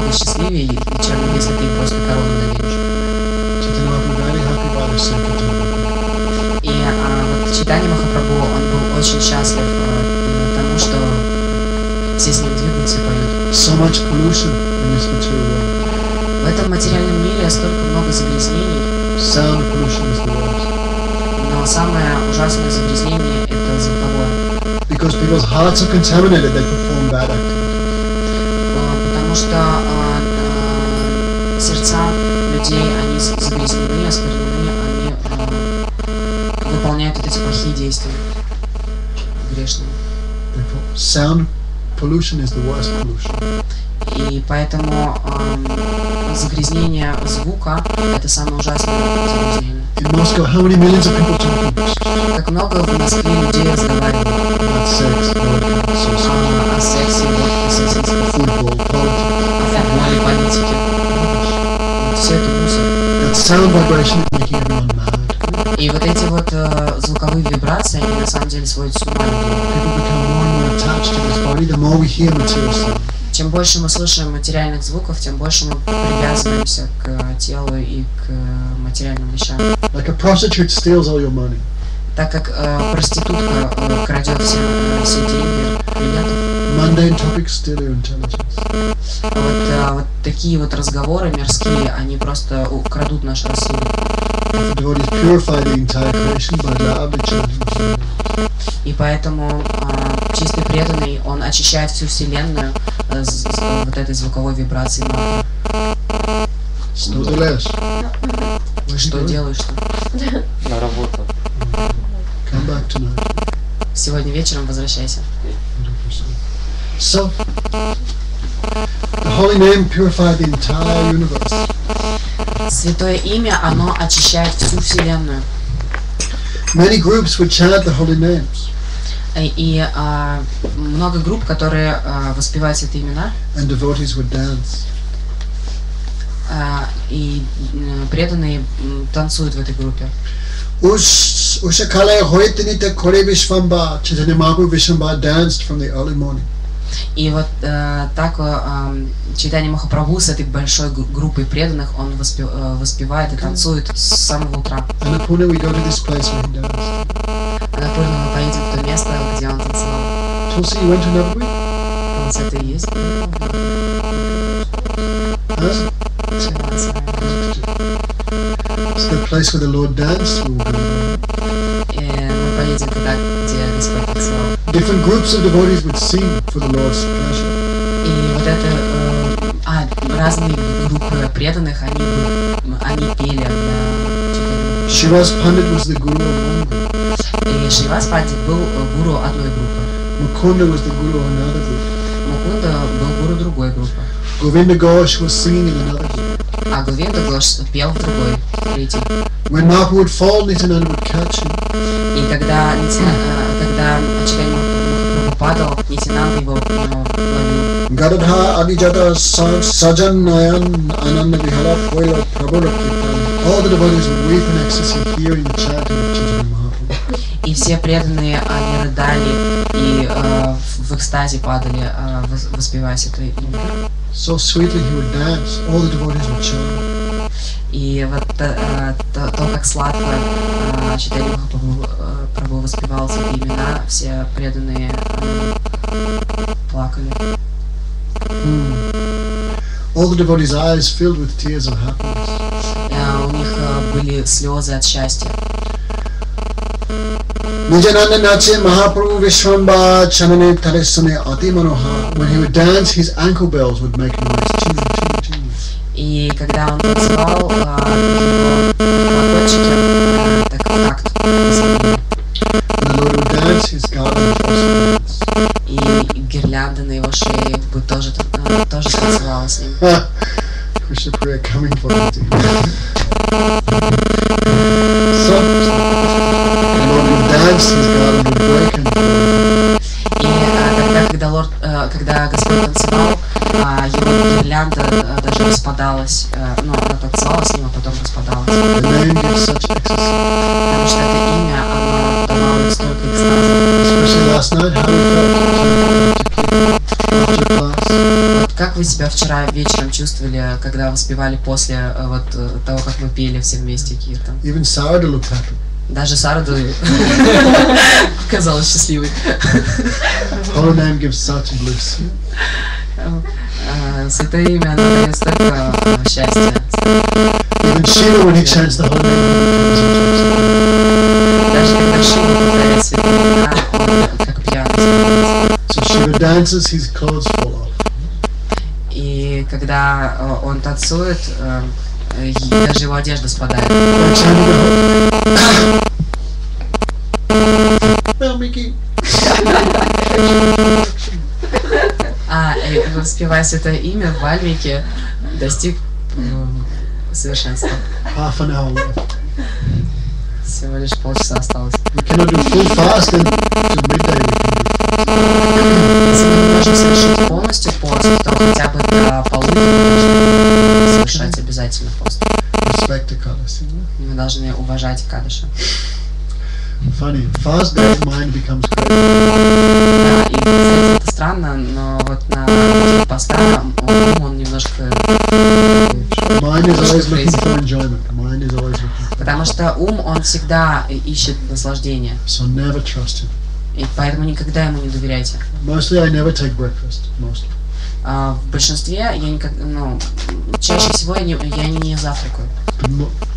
намного счастливее, чем если ты просто корону наденешь. И а, вот читание Махапрабху, он был очень счастлив э, тому, что все с ним двигаются и поют. So much pollution in this material world. В этом материальном мире столько много загрязнений, Sound pollution is the worst. но самое ужасное загрязнение – это звуковое. Because people's hearts are contaminated, they perform bad activities. Э, что э, э, сердца людей, они загрязнены, осквернены, они выполняют вот эти плохие действия грешные. Sound pollution is the worst pollution. И поэтому эм, загрязнение звука – это самое ужасное загрязнение. In Moscow, how many millions of people talking Как много в Москве людей разговаривают about sex, а, о сексе, водке, сосисках, football, politics? Making everyone mad. И вот эти вот э, звуковые вибрации, они на самом деле сводят с ума людей. People become more and more attached to this body the more we hear material sound. Чем больше мы слышим материальных звуков, тем больше мы привязываемся к э, телу и к э, материальным вещам. Like a prostitute steals all your money. Так как э, проститутка э, крадет все, э, все деньги клиентов, Mundane topics steal your intelligence. Вот, э, вот такие вот разговоры мирские, они просто у- крадут наш рассудок. И поэтому э, чистый преданный, он очищает всю вселенную э, с- с вот этой звуковой вибрацией мантры. Что делаешь? Вы что делаешь-то? На работу. Come back tonight. Сегодня вечером возвращайся. 100%. So, holy name purified the entire universe. Святое имя, оно очищает всю вселенную. Many groups would chant the holy names, И, а, много групп, которые а, воспевают святые имена, and devotees would dance. а, и преданные танцуют в этой группе. Ush, Ushakale Hoitinita Kore Vishvamba, Chaitanya Mahaprabhu Vishvamba danced from the early morning. И вот э, так э, Чайтанья Махапрабху с этой большой гру- группой преданных, он воспе- э, воспевает и танцует с самого утра. На Пурне мы поедем в то место, где он танцевал. Tulsi, you went to Navadvip? Вот это и есть. It's the place where the Lord danced. Мы поедем туда, где Господь танцевал. Different groups of devotees would sing for the Lord's pleasure. И вот это, э, а, разные группы преданных, они, они пели для. Shiva's Pandit was the guru of one group. И Шривас Пандит был э, гуру одной группы. Mukunda was the guru of another group. Мукунда был гуру другой группы. Govinda Ghosh was singing in another group. А Гувинда Гош пел другой, третьей. When Mahaprabhu would fall, Nityananda would catch him. И когда, Нитина, э, когда Махапрабху падал, Нитинанда его э, ловил. Gadadha Adijata Sa- Sajan Nayan Ananda Vihara Poila Prabhupada Kirtan. All the devotees would weep in ecstasy hearing the chanting of Chaitanya Mahaprabhu. И все преданные, они рыдали и э, в экстазе падали, э, вос- воспевая это имя. So sweetly he would dance. All the devotees would chant. И вот э, то, то, как сладко э, Чайтанья Махапрабху э, Прабху воспевал свои имена, все преданные э, плакали. All the devotees' eyes filled with tears of happiness. Э, у них э, были слезы от счастья. Nijananda Nache Mahaprabhu Vishwamba Chanane Taresune Ati Manoha. When he would dance, his ankle bells would make noise. Ting, ting, ting. И когда он танцевал, э, его колокольчики э, так в такт звонили. When the Lord would dance, his garland would also dance. и гирлянда на его шее бы тоже, тан- э, тоже танцевала с ним. Как вы себя вчера вечером чувствовали, когда воспевали после э, вот э, того, как мы пели все вместе киртан? Even Sarada looked happy. Даже Сарду казалась счастливой. Holy name gives such bliss. Э, Святое имя, оно дает столько счастья. Even Shiva, when he chants the holy name, Даже когда Шива повторяет святые имена, он как пьяный so Shiva dances, his clothes fall когда э, он танцует, э, даже его одежда спадает. А и, воспевая святое имя, Вальмики достиг совершенства. Half an hour. Всего лишь полчаса осталось. We cannot do full fast and уважать Кадыша. Funny. Fast day mind becomes. Да, и, кстати, это странно, но вот на после поста он, он немножко... Mind is always looking for enjoyment. Mind is always looking. Потому что ум, он всегда ищет наслаждение. So never trust him. И поэтому никогда ему не доверяйте. Mostly I never take breakfast. Mostly. А в большинстве я никак, ну, чаще всего я не, я не завтракаю.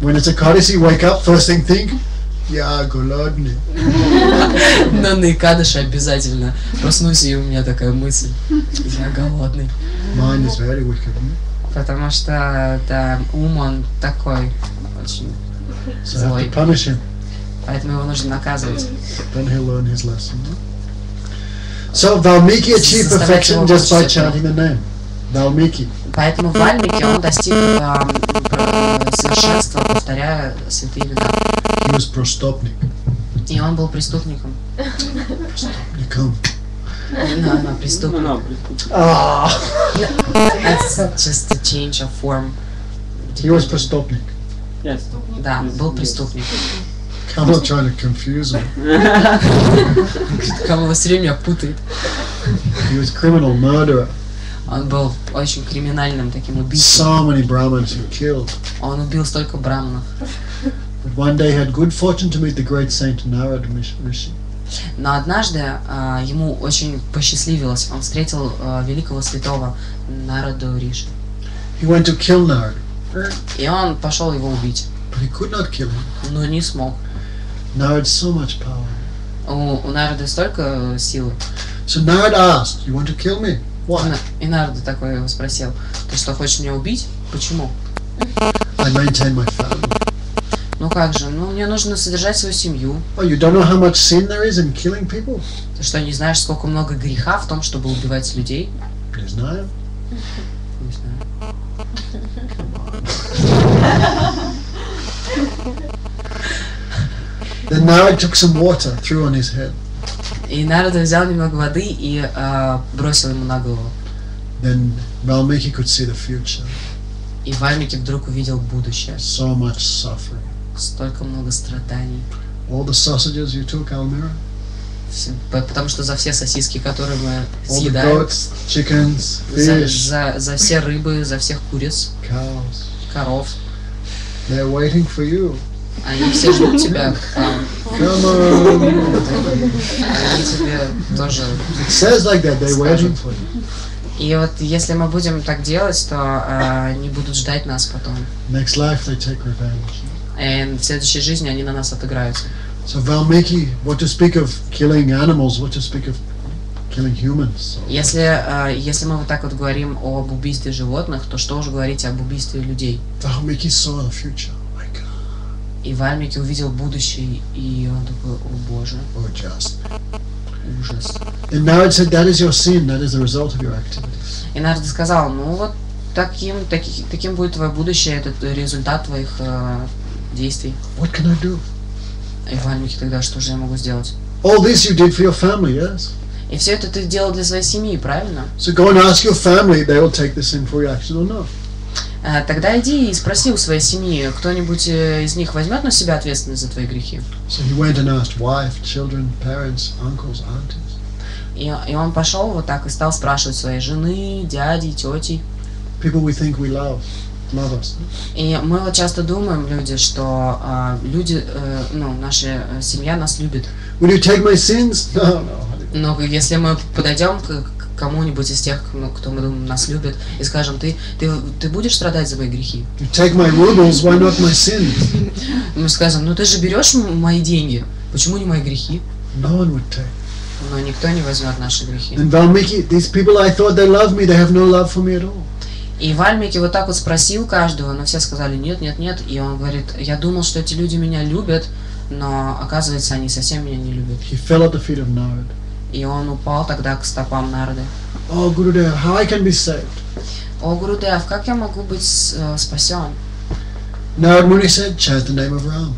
When it's a Kadisi, wake up, first thing think, yeah, голодный. Но на Икадыше обязательно проснусь, и у меня такая мысль. Я голодный. Mind is very wicked. Потому что, да, ум, он такой очень... So Злой. to punish him. Поэтому его нужно наказывать. Then he'll learn his lesson. So Valmiki achieved perfection just by chanting the name. Valmiki. Поэтому в Вальмике он достиг совершенства, повторяя святые имена. He was prostopnik. И он был преступником. Nikam. Да, да, преступник. Ну, преступник. Ah. That's just a change of form. He was prostopnik. Yes. Да, был преступник. Kamal trying to confuse me. Камала все время путает. He was criminal murderer. Он был очень криминальным таким убийцей. So many Brahmins he killed. Он убил столько браманов. But one day had good fortune to meet the great saint Narad Rishi. Но однажды а, ему очень посчастливилось. Он встретил а, великого святого Народу Риши. He went to kill Narad, И он пошел его убить. but he could not kill him. Но не смог. Narad so much power. У, у Народа столько силы. So Narad asked, "You want to kill me? Why?" И Народа такой его спросил, ты что, хочешь меня убить? Почему? I maintain my family. Ну как же, ну мне нужно содержать свою семью. Oh, you don't know how much sin there is in killing people? Ты что, не знаешь, сколько много греха в том, чтобы убивать людей? Не знаю. Не знаю. Then Narad took some water, threw on his head. И Народа взял немного воды и а, бросил ему на голову. Then Valmiki could see the future. И Вальмики вдруг увидел будущее. So much suffering. Столько много страданий. All the sausages you took, Almira, Потому что за все сосиски, которые мы съедаем, goats, chickens, за, за, за все рыбы, за всех куриц, cows, коров, they're waiting for you. Они все ждут тебя. Они тебе тоже. И вот если мы будем так делать, то э, они будут ждать нас потом. Next life, they take revenge. И в следующей жизни они на нас отыграются. So Valmiki, what to speak of killing animals, what to speak of killing humans. Если, э, если мы вот так вот говорим об убийстве животных, то что уже говорить об убийстве людей? Valmiki saw the future. И Вальмики увидел будущее, и он такой, о боже, just. ужас. And Narad said, that is your sin, that is the result of your activities. И Нарда сказал, ну вот таким, таки- таким будет твое будущее, это результат твоих э, действий. What can I do? И Вальмики тогда, что же я могу сделать? All this you did for your family, yes? И все это ты делал для своей семьи, правильно? So go and ask your family, they will take the sinful reaction or not. Э, Тогда иди и спроси у своей семьи, кто-нибудь э, из них возьмет на себя ответственность за твои грехи. So he went and asked wife, children, parents, uncles, aunties. И, и он пошел вот так и стал спрашивать своей жены, дяди, тети. People we think we love, love us. И мы вот часто думаем, люди, что а, люди, э, ну, наша э, семья нас любит. Will you take my sins? No, no. Но если мы подойдем к кому-нибудь из тех, ну, кто мы думаем нас любит, и скажем, ты, ты, ты будешь страдать за мои грехи? You take my rubles, why not my sins? Мы скажем, ну ты же берешь мои деньги, почему не мои грехи? No one would take. Но никто не возьмет наши грехи. And Valmiki, these people I thought they loved me, they have no love for me at all. И Вальмики вот так вот спросил каждого, но все сказали нет, нет, нет. И он говорит, я думал, что эти люди меня любят, но оказывается, они совсем меня не любят. He fell at the feet of Narad. И он упал тогда к стопам Нарды. Oh, Gurudev, how I can be saved? О, Гурудев, как я могу быть э, спасен? Narad Muni said, chant the name of Ram.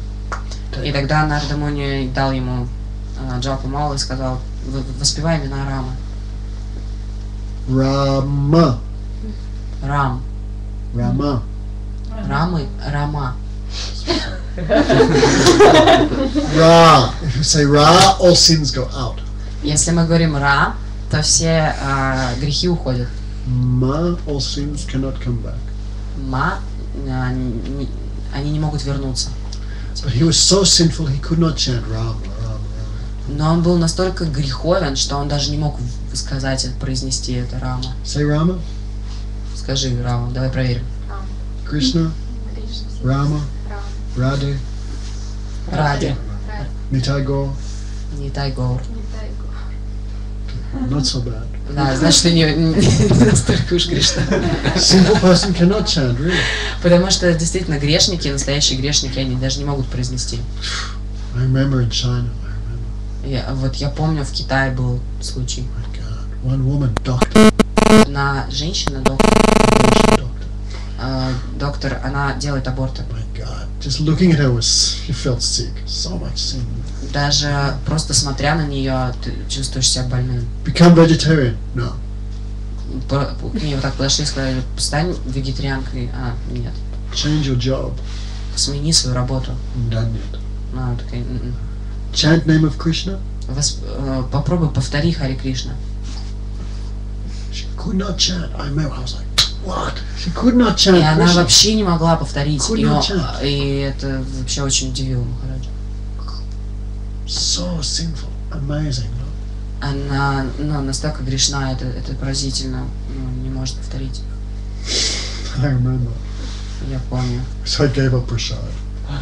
И тогда Нарда Муни дал ему э, джапу мало и сказал, «В- воспевай имена Рама. Rama. Рам. Rama. Рамы, Рама. Ra. If you say Ra, all sins go out. Если мы говорим Ра, то все э, грехи уходят. Ma, all sins cannot come back. Ма, э, не- они не могут вернуться. But he was so sinful he could not chant Rama, Rama, Rama. Но он был настолько греховен, что он даже не мог сказать, произнести это Рама. Say Rama, Скажи, Рама, давай проверим. Krishna, Rama, Radhe, Ради. Nitai Gaur. Не тай говор. Not so bad. Да, значит, ты не, не настолько уж грешна. Sinful person cannot chant, really. Потому что действительно грешники, настоящие грешники, они даже не могут произнести. I remember in China, I remember, Я- вот я помню, в Китае был случай. my God, one woman, doctor, Одна женщина, доктор, э, доктор, она делает аборты. My just looking at her was, you felt sick. So much sin. Даже просто смотря на нее, ты чувствуешь себя больным. Become vegetarian? No. К ней вот так подошли и сказали, стань вегетарианкой. А, нет. Change your job. Смени свою работу. Yet. Ну, она такая. Chant name of Krishna? Восп- э, попробуй повтори Хари Кришна. She could not chant. I remember, I was like, what? She could not chant И она вообще не могла повторить. И, он- chant. и это вообще очень удивило Махараджа. So sinful. Amazing, no? Она ну, настолько грешна, это, это поразительно, ну, не может повторить. I remember. Я помню. So I gave up prasad.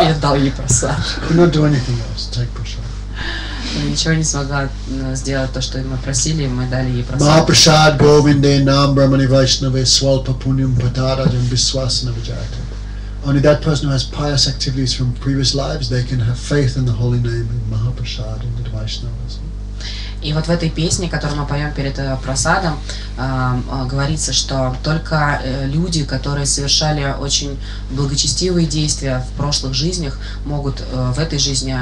Я дал ей просад. Could not do anything else. Take prasad. Ничего не смогла ну, сделать то, что мы просили, мы дали ей просад. Mahaprasad Govinde Nam Brahmani Vaishnava Swalpa Punyam Padarajam Viswasana Vijayate. Only that person who has pious activities from previous lives, they can have faith in the holy name in Mahaprasad and the Vaishnavas. И вот в этой песне, которую мы поем перед э, просадом, а, а, говорится, что только э, люди, которые совершали очень благочестивые действия в прошлых жизнях, могут э, в этой жизни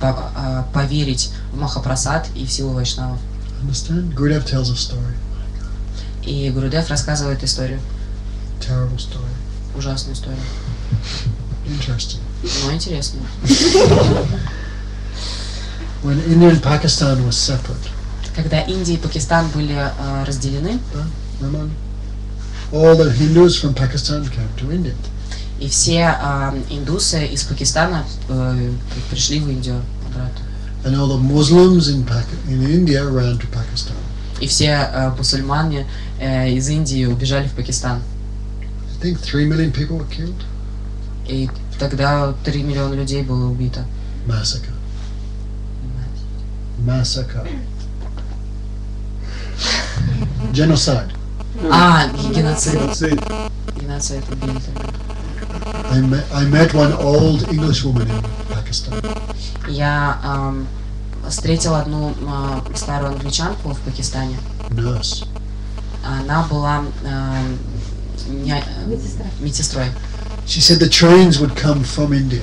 по- поверить в Махапрасад и в силу Вайшнавов. Understand? Gurudev tells a story. И Гурудев рассказывает историю, Terrible story. ужасную историю, Interesting. но интересную. When India and Pakistan was separate, Когда Индия и Пакистан были э, разделены, Raman, all the Hindus from Pakistan came to India. и все а, индусы из Пакистана э, пришли в Индию обратно. And all the Muslims in, Pak- in India ran to Pakistan. И все э, мусульмане э, из Индии убежали в Пакистан. I think three million people were killed. И тогда 3 миллиона людей было убито. Massacre. Massacre. Genocide. А, геноцид. Геноцид. Геноцид убили тогда. I met, I met one old English woman in Pakistan. Я ам, встретил одну а, старую англичанку в Пакистане. Nurse. Она была ам, ня- Медсестра. медсестрой. She said the trains would come from India.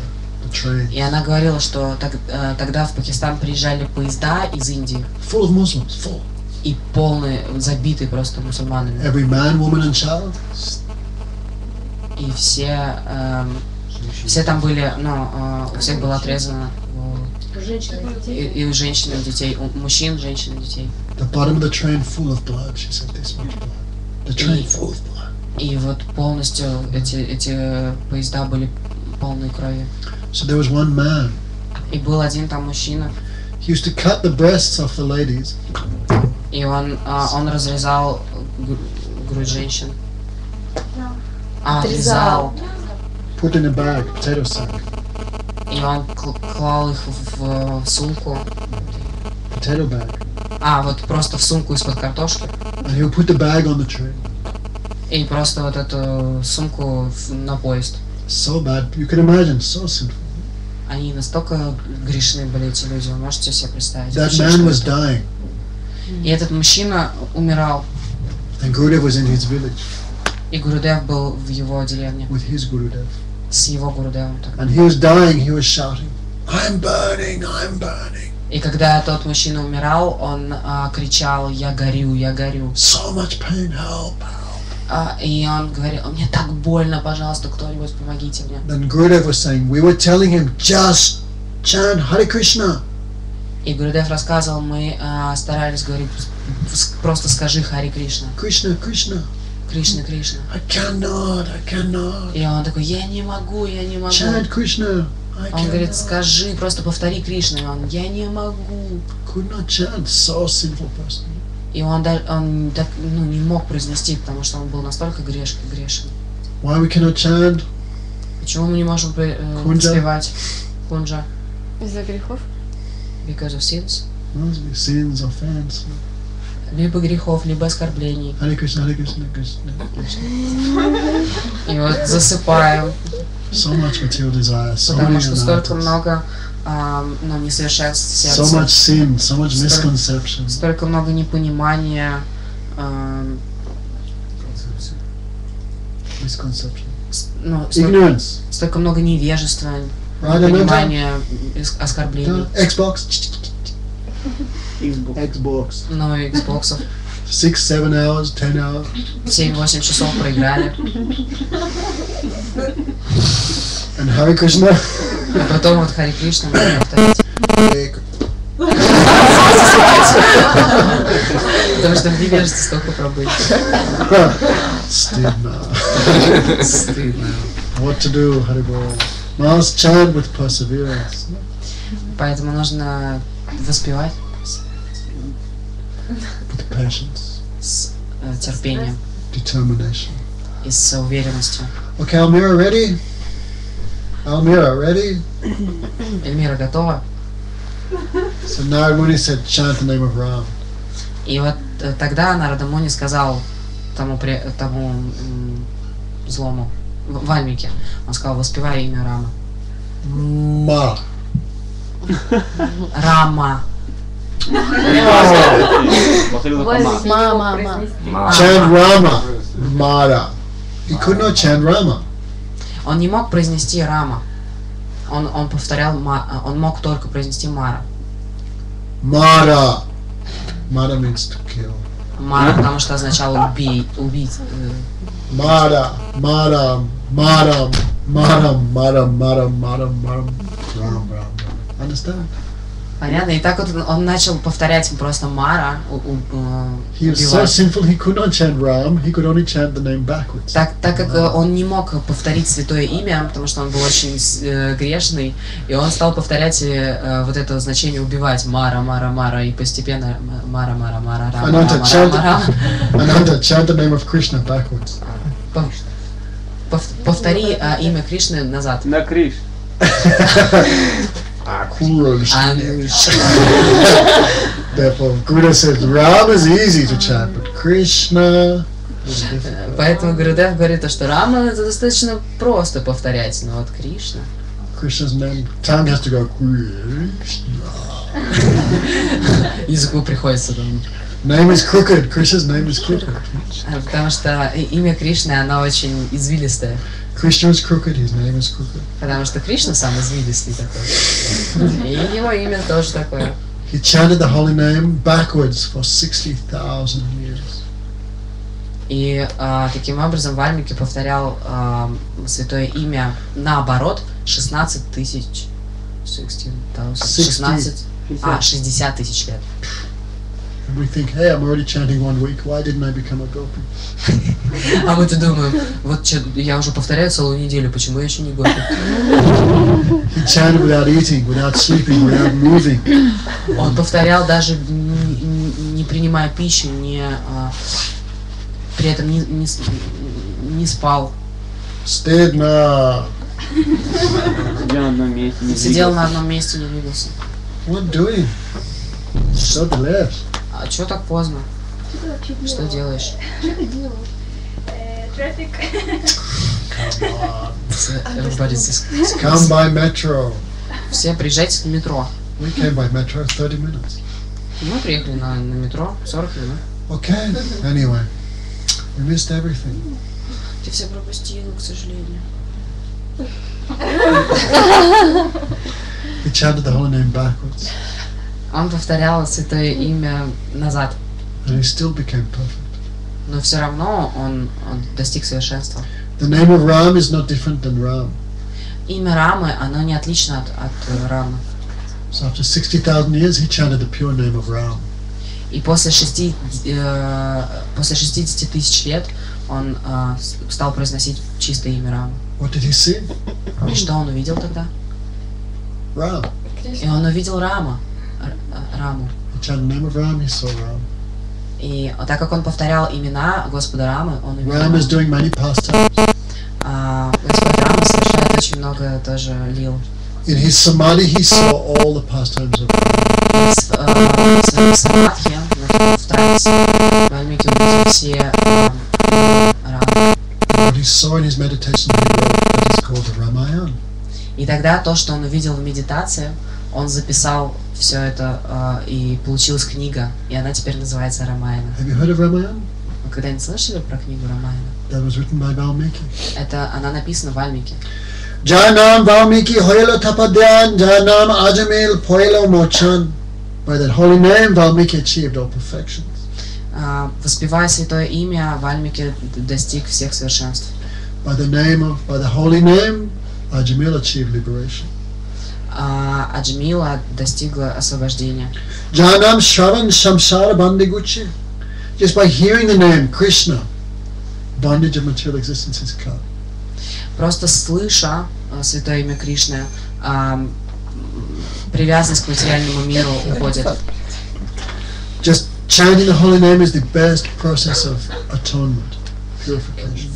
И она говорила, что так- э, тогда в Пакистан приезжали поезда из Индии Full of Muslims. Full. и полные, забитые просто мусульманами. Every man, woman and child. И все, эм, все там были, ну, э, у всех было отрезано голову. Женщины и И, и у женщин, и у детей, у мужчин, женщин и детей. The bottom of the train full of blood. She said this much blood. The train И- full of blood. И вот полностью эти, эти поезда были полные крови. So there was one man. И был один там мужчина, He used to cut the breasts off the ladies и он, а, он разрезал гру- грудь женщин. А, отрезал. put in a bag, potato sack, И он кл- клал их в, в сумку. potato bag, А, вот просто в сумку из-под картошки. and he would put the bag on the train. И просто вот эту сумку в- на поезд. So bad. You can imagine, so sinful. Они настолько грешны были, эти люди, вы можете себе представить. That man was dying, И этот мужчина умирал, and Gurudev was in his village и Гурудев был в его деревне with his Gurudev. с его Гурудевом. так. And he was dying, he was shouting, I'm burning, I'm burning. И когда тот мужчина умирал, он а, кричал «Я горю, я горю». So much pain, help, А, и он говорил «Мне так больно, пожалуйста, кто-нибудь помогите мне». Then Gurudev was saying, we were telling him, just chant Hare Krishna. И Гурудев рассказывал, мы а, старались говорить «С- просто скажи Хари Кришна, Krishna, Krishna. Кришна, Кришна. I cannot, I cannot. И он такой «Я не могу, я не могу». Chant Krishna. I Он говорит, cannot. скажи, просто повтори Кришну. И он, я не могу. Could not chant. So sinful person. И он, он так, ну, не мог произнести, потому что он был настолько греш, грешен. Why we cannot chant? Почему мы не можем э, Кунджа. спевать кунджа? Из-за грехов? Because of sins. Must be sins, offense. Либо грехов, либо оскорблений. Hare Krishna, Hare Krishna, Krishna, Krishna. И вот засыпаем, So much material desire, so потому что столько много ам, ну, несовершенств So сердца, much sin, so much Столько- misconception. столько много непонимания, Misconception. ну, столько, Ignorance. столько много невежества, Right, непонимания, оскорблений. Xbox. Xbox. Xbox. Ну, Xboxов. Six, seven hours, ten hours. 7-8 часов проиграли. And Hare Krishna. Потом вот Хари Кришна можно повторить. Потому что в невежестве столько пробыть. Stidna. Стыдно. What to do, Haribol? Must chant with perseverance, Поэтому нужно воспевать with patience, с э, терпением determination. и с уверенностью. Okay, Almira, ready? Almira, ready? Эльмира готова? So Narad Muni said, chant the name of Ram. И вот э, тогда Нарадамуни сказал тому, пре- тому злому В- Вальмике, он сказал, воспевай имя Рама. Ma. Рама. Мама. Мама, мама. Chant Rama. Mara. He could not chant Rama. Он не мог произнести Рама. Он, он повторял, он мог только произнести Мара. Mara. Mara means to kill. Мара, потому что означало убить. э, Mara. Mara. Mara. Mara. Mara. Mara. Mara. Mara. Ram. Ram. Ram. Understand? Понятно? И так вот он- начал повторять просто Мара, э, He was so убивать. sinful he could not chant Ram. He could only chant the name backwards. Так, так как э, он не мог повторить святое имя, потому что он был очень э, грешный, и он стал повторять вот это значение убивать Мара, Мара, Мара, и постепенно Мара, Мара, Мара, Рама, Ананта, Рама. Ananta, chant the name of Krishna backwards. Пов- пов- Повтори имя Кришны назад. На Криш. Akurush. Ануш. Therefore, Guru says Ram is easy to chant, but Krishna. Поэтому Гурудев говорит, то, что Рама это достаточно просто повторять, но вот Кришна. Krishna's name, tongue has to go Krishna. Языку приходится там. Name is crooked. Krishna's name is crooked. Потому что имя Кришны, оно очень извилистое. Krishna is crooked. His name is crooked. Потому что Кришна сам извилистый такой. И его имя тоже такое. He chanted the holy name backwards for sixty thousand years. И а, таким образом Вальмики повторял а, святое имя наоборот 16 тысяч 16 16 а, 60 тысяч лет. And we think, hey, I'm already chanting one week. Why didn't I become a gopi? А мы-то думаем, вот я уже повторяю целую неделю, почему я еще не гопи? He chanted without eating, without sleeping, without moving. Он повторял даже не, принимая пищу, не, а, при этом не, не, не спал. Сидел на одном месте, не Сидел двигался. на одном месте, не двигался. What doing? So left. А чё так поздно? Что Что делаешь? Э, Трафик. come on. Everybody says, Come by metro. все приезжайте на метро. We came by metro 30 minutes. Мы приехали на, на метро 40 минут. Okay, anyway, we missed everything. Ты все пропустила, к сожалению. He chanted the holy name backwards, Он повторял святое имя назад, and he still became perfect. но все равно он, он достиг совершенства. The name of Ram is not different than Ram. Имя Рамы, оно не отлично от, от э, Рамы. So after 60,000 years, he chanted the pure name of Ram. И после, шести, э, после 60 тысяч лет он э, стал произносить чистое имя Рамы. What did he see? И что он увидел тогда? Ram. И он увидел Рама, Раму. И так как он повторял имена Господа Рамы, он Ram Раму. is doing many pastimes. А, Господь Рама совершает очень много тоже лил. In his samadhi, he saw all the pastimes of Ram. С- э, в своем самадхи, в трансе, Вальмики увидел все Рамы. What he saw in his meditation, he wrote what is called the Ramayana. И тогда то, что он увидел в медитации, он записал все это, э, и получилась книга, и она теперь называется Рамайна. Have you heard of Ramayana? Вы когда-нибудь слышали про книгу Рамайна? That was written by Valmiki. Это она написана в Вальмике. Janam Valmiki Hoyalo Tapadyan, Janam Ajamil Poyalo Mochan. By that holy name, Valmiki achieved all perfections. А, Воспевая святое имя, Вальмики достиг всех совершенств. By the name of, by the holy name, Ajamil achieved liberation. А Аджмила достигла освобождения. Janam Shravan Shamsara Bandiguchi. Just by hearing the name Krishna, bondage of material existence is cut. Просто слыша э, святое имя Кришны, а, привязанность к материальному миру уходит. Just chanting the holy name is the best process of atonement.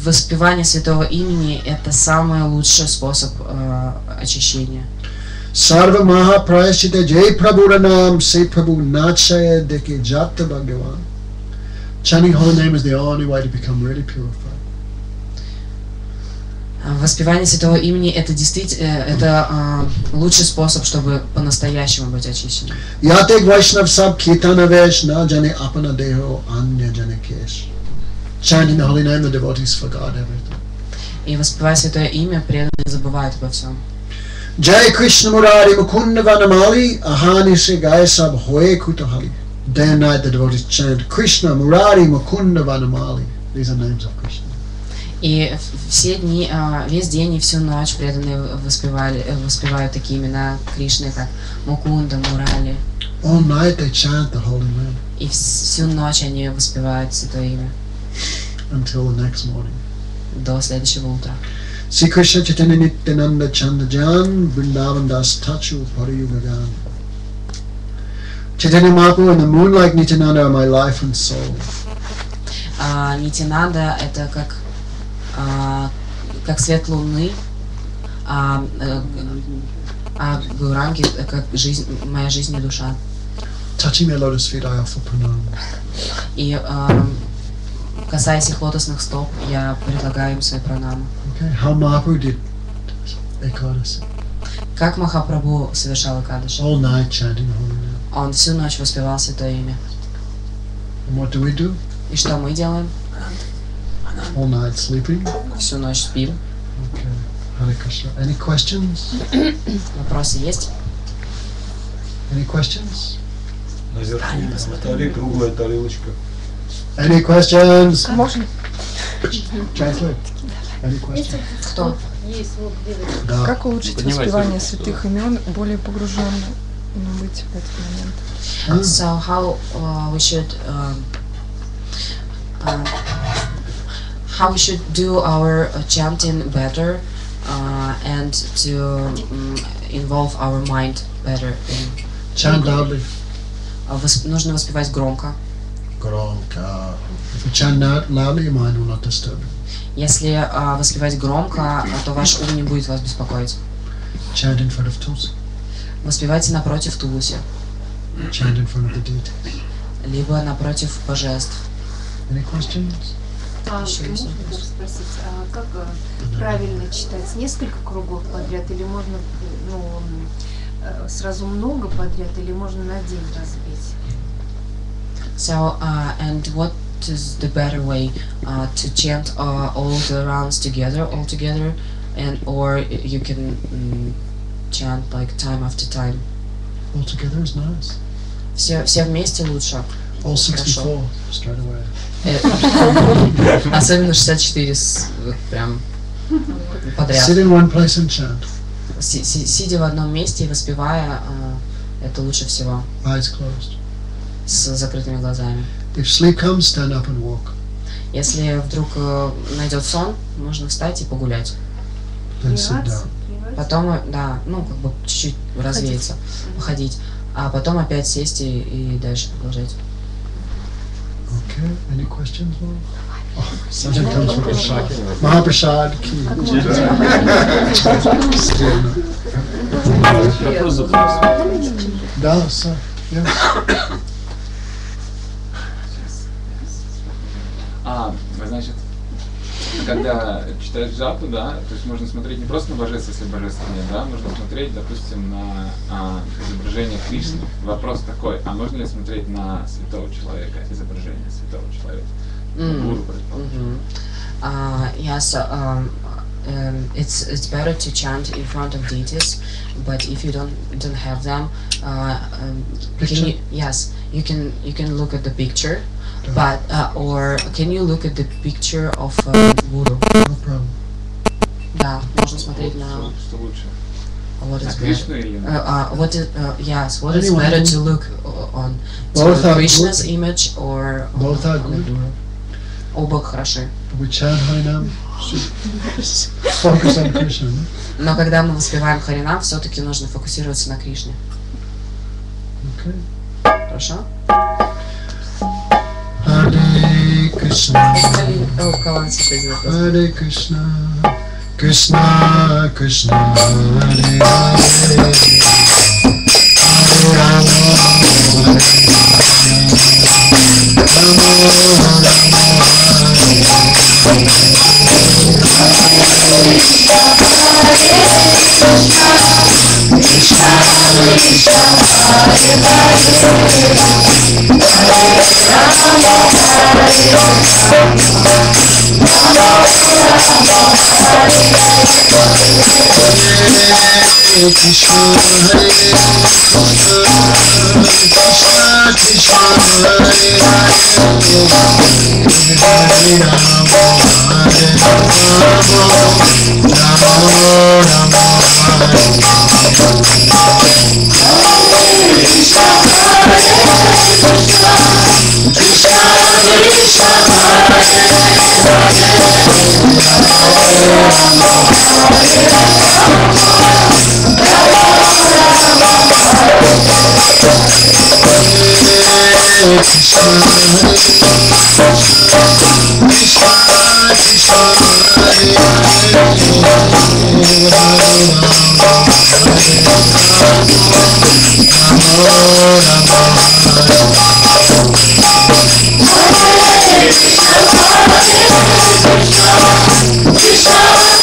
Воспевание святого имени – это самый лучший способ э, очищения. Sarva Maha Prayashita Jai Prabhu Ranam Say Prabhu Nachaya Deke Jata Bhagavan. Chanting holy name is the only way to become really purified. А Воспевание святого имени – это действительно это а, лучший способ, чтобы по-настоящему быть очищенным. Yatek Vaishnav Sab Kirtana Vesh Na Jane Apana Deho Anya Jane Kesh. Chanting the holy name, the devotees forgot everything. И воспевая святое имя, преданные забывают обо всем. Jai Krishna Murari Mukunda Vanamali Ahani Se Gaya Sab Hoye Kutahali. Day and night the devotees chant Krishna Murari Mukunda Vanamali. These are names of Krishna. И все дни, а, весь день и всю ночь преданные воспевали, э, воспевают такие имена Кришны, как Мукунда, Мурали. All night they chant the holy name И вс- всю ночь они воспевают святое имя until the next morning. до следующего утра. Sri Krishna Chaitanya Nityananda Chandajan Vrindavan Das Tachu Parayugagan. Chaitanya Mahaprabhu and the moon like Nityananda are my life and soul. А Нитинада – это как, а, как свет луны, а, э, а Гауранги – как жизнь, моя жизнь и душа. Touching their lotus feet, I offer pranam. И а, касаясь их лотосных стоп, я предлагаю им свои пранамы. Okay, how Mahaprabhu did Ekadasi. Как Махапрабху совершал Акадыши? All night chanting the holy name. Он всю ночь воспевал святое имя. And what do we do? И что мы делаем? All night sleeping. Всю ночь спим. Okay. Hare Krishna. Any questions? Вопросы есть? Any questions? Наверху на столе круглая тарелочка. Any questions? Можно? Translate. Кто? Да. Как улучшить Поднимайся. воспевание святых имен, более погруженным быть в этот момент? А? So how uh, we should um, uh, how we should do our uh, chanting better uh, and to um, involve our mind better. In, Chant loudly. uh, восп- нужно воспевать громко. Loud- loudly, your mind will not disturb. Если uh, воспевать громко, uh, то ваш ум не будет вас беспокоить. Chant in front of Tulsi. Воспевайте напротив Тулуси, Chant in front of the deities. либо напротив божеств. Any questions? А, Еще можно спросить, а как э, правильно читать? Несколько кругов подряд или можно ну, э, сразу много подряд или можно на день разбить? So, uh, and what is the better way uh, to chant uh, all the rounds together, all together, and or you can mm, chant like time after time? All together is nice. Все, все вместе лучше. All 64 Хорошо. straight away. Э, Особенно 64 с- вот прям подряд. Sit in one place and chant. Си- си- Сидя в одном месте и воспевая, э, это лучше всего Eyes closed. С закрытыми глазами. If sleep comes, stand up and walk. Если вдруг э, найдет сон, можно встать и погулять. Then sit down. Потом, э, да, ну, как бы чуть-чуть развеяться, походить. А потом опять сесть и, и дальше продолжать. Okay. Any questions? Mom? Oh, comes. Mahaprasad. Да. Yes. А, значит, когда читаешь джапу, да, то есть можно смотреть не просто на божество, если божества нет, да, можно смотреть, допустим, на а, изображение Кришны. Вопрос такой, а можно ли смотреть на святого человека, изображение святого человека? М. Гуру. Uh, yes, um, um, it's it's better to chant in front of deities, but if you don't don't have them, uh, um, you, yes, you can you can look at the picture, but uh, or can you look at the picture of uh, Guru? No problem. Да, можно смотреть на Что, лучше? what is better. Uh, uh, what is uh, yes? What is better to look on? To Both are Krishna's good. image or Both are on good. Оба хороши. We chant Harinam. Focus on Krishna. Но когда мы воспеваем Харинам, все-таки нужно фокусироваться на Кришне. Okay. Хорошо? Krishna, oh God, Hare Krishna, Krishna, Krishna, Hare Hare, Hare Rama, Hare Rama, Rama Rama, Hare Hare. Hare Rama Hare Rama Hare Krishna Namo Namo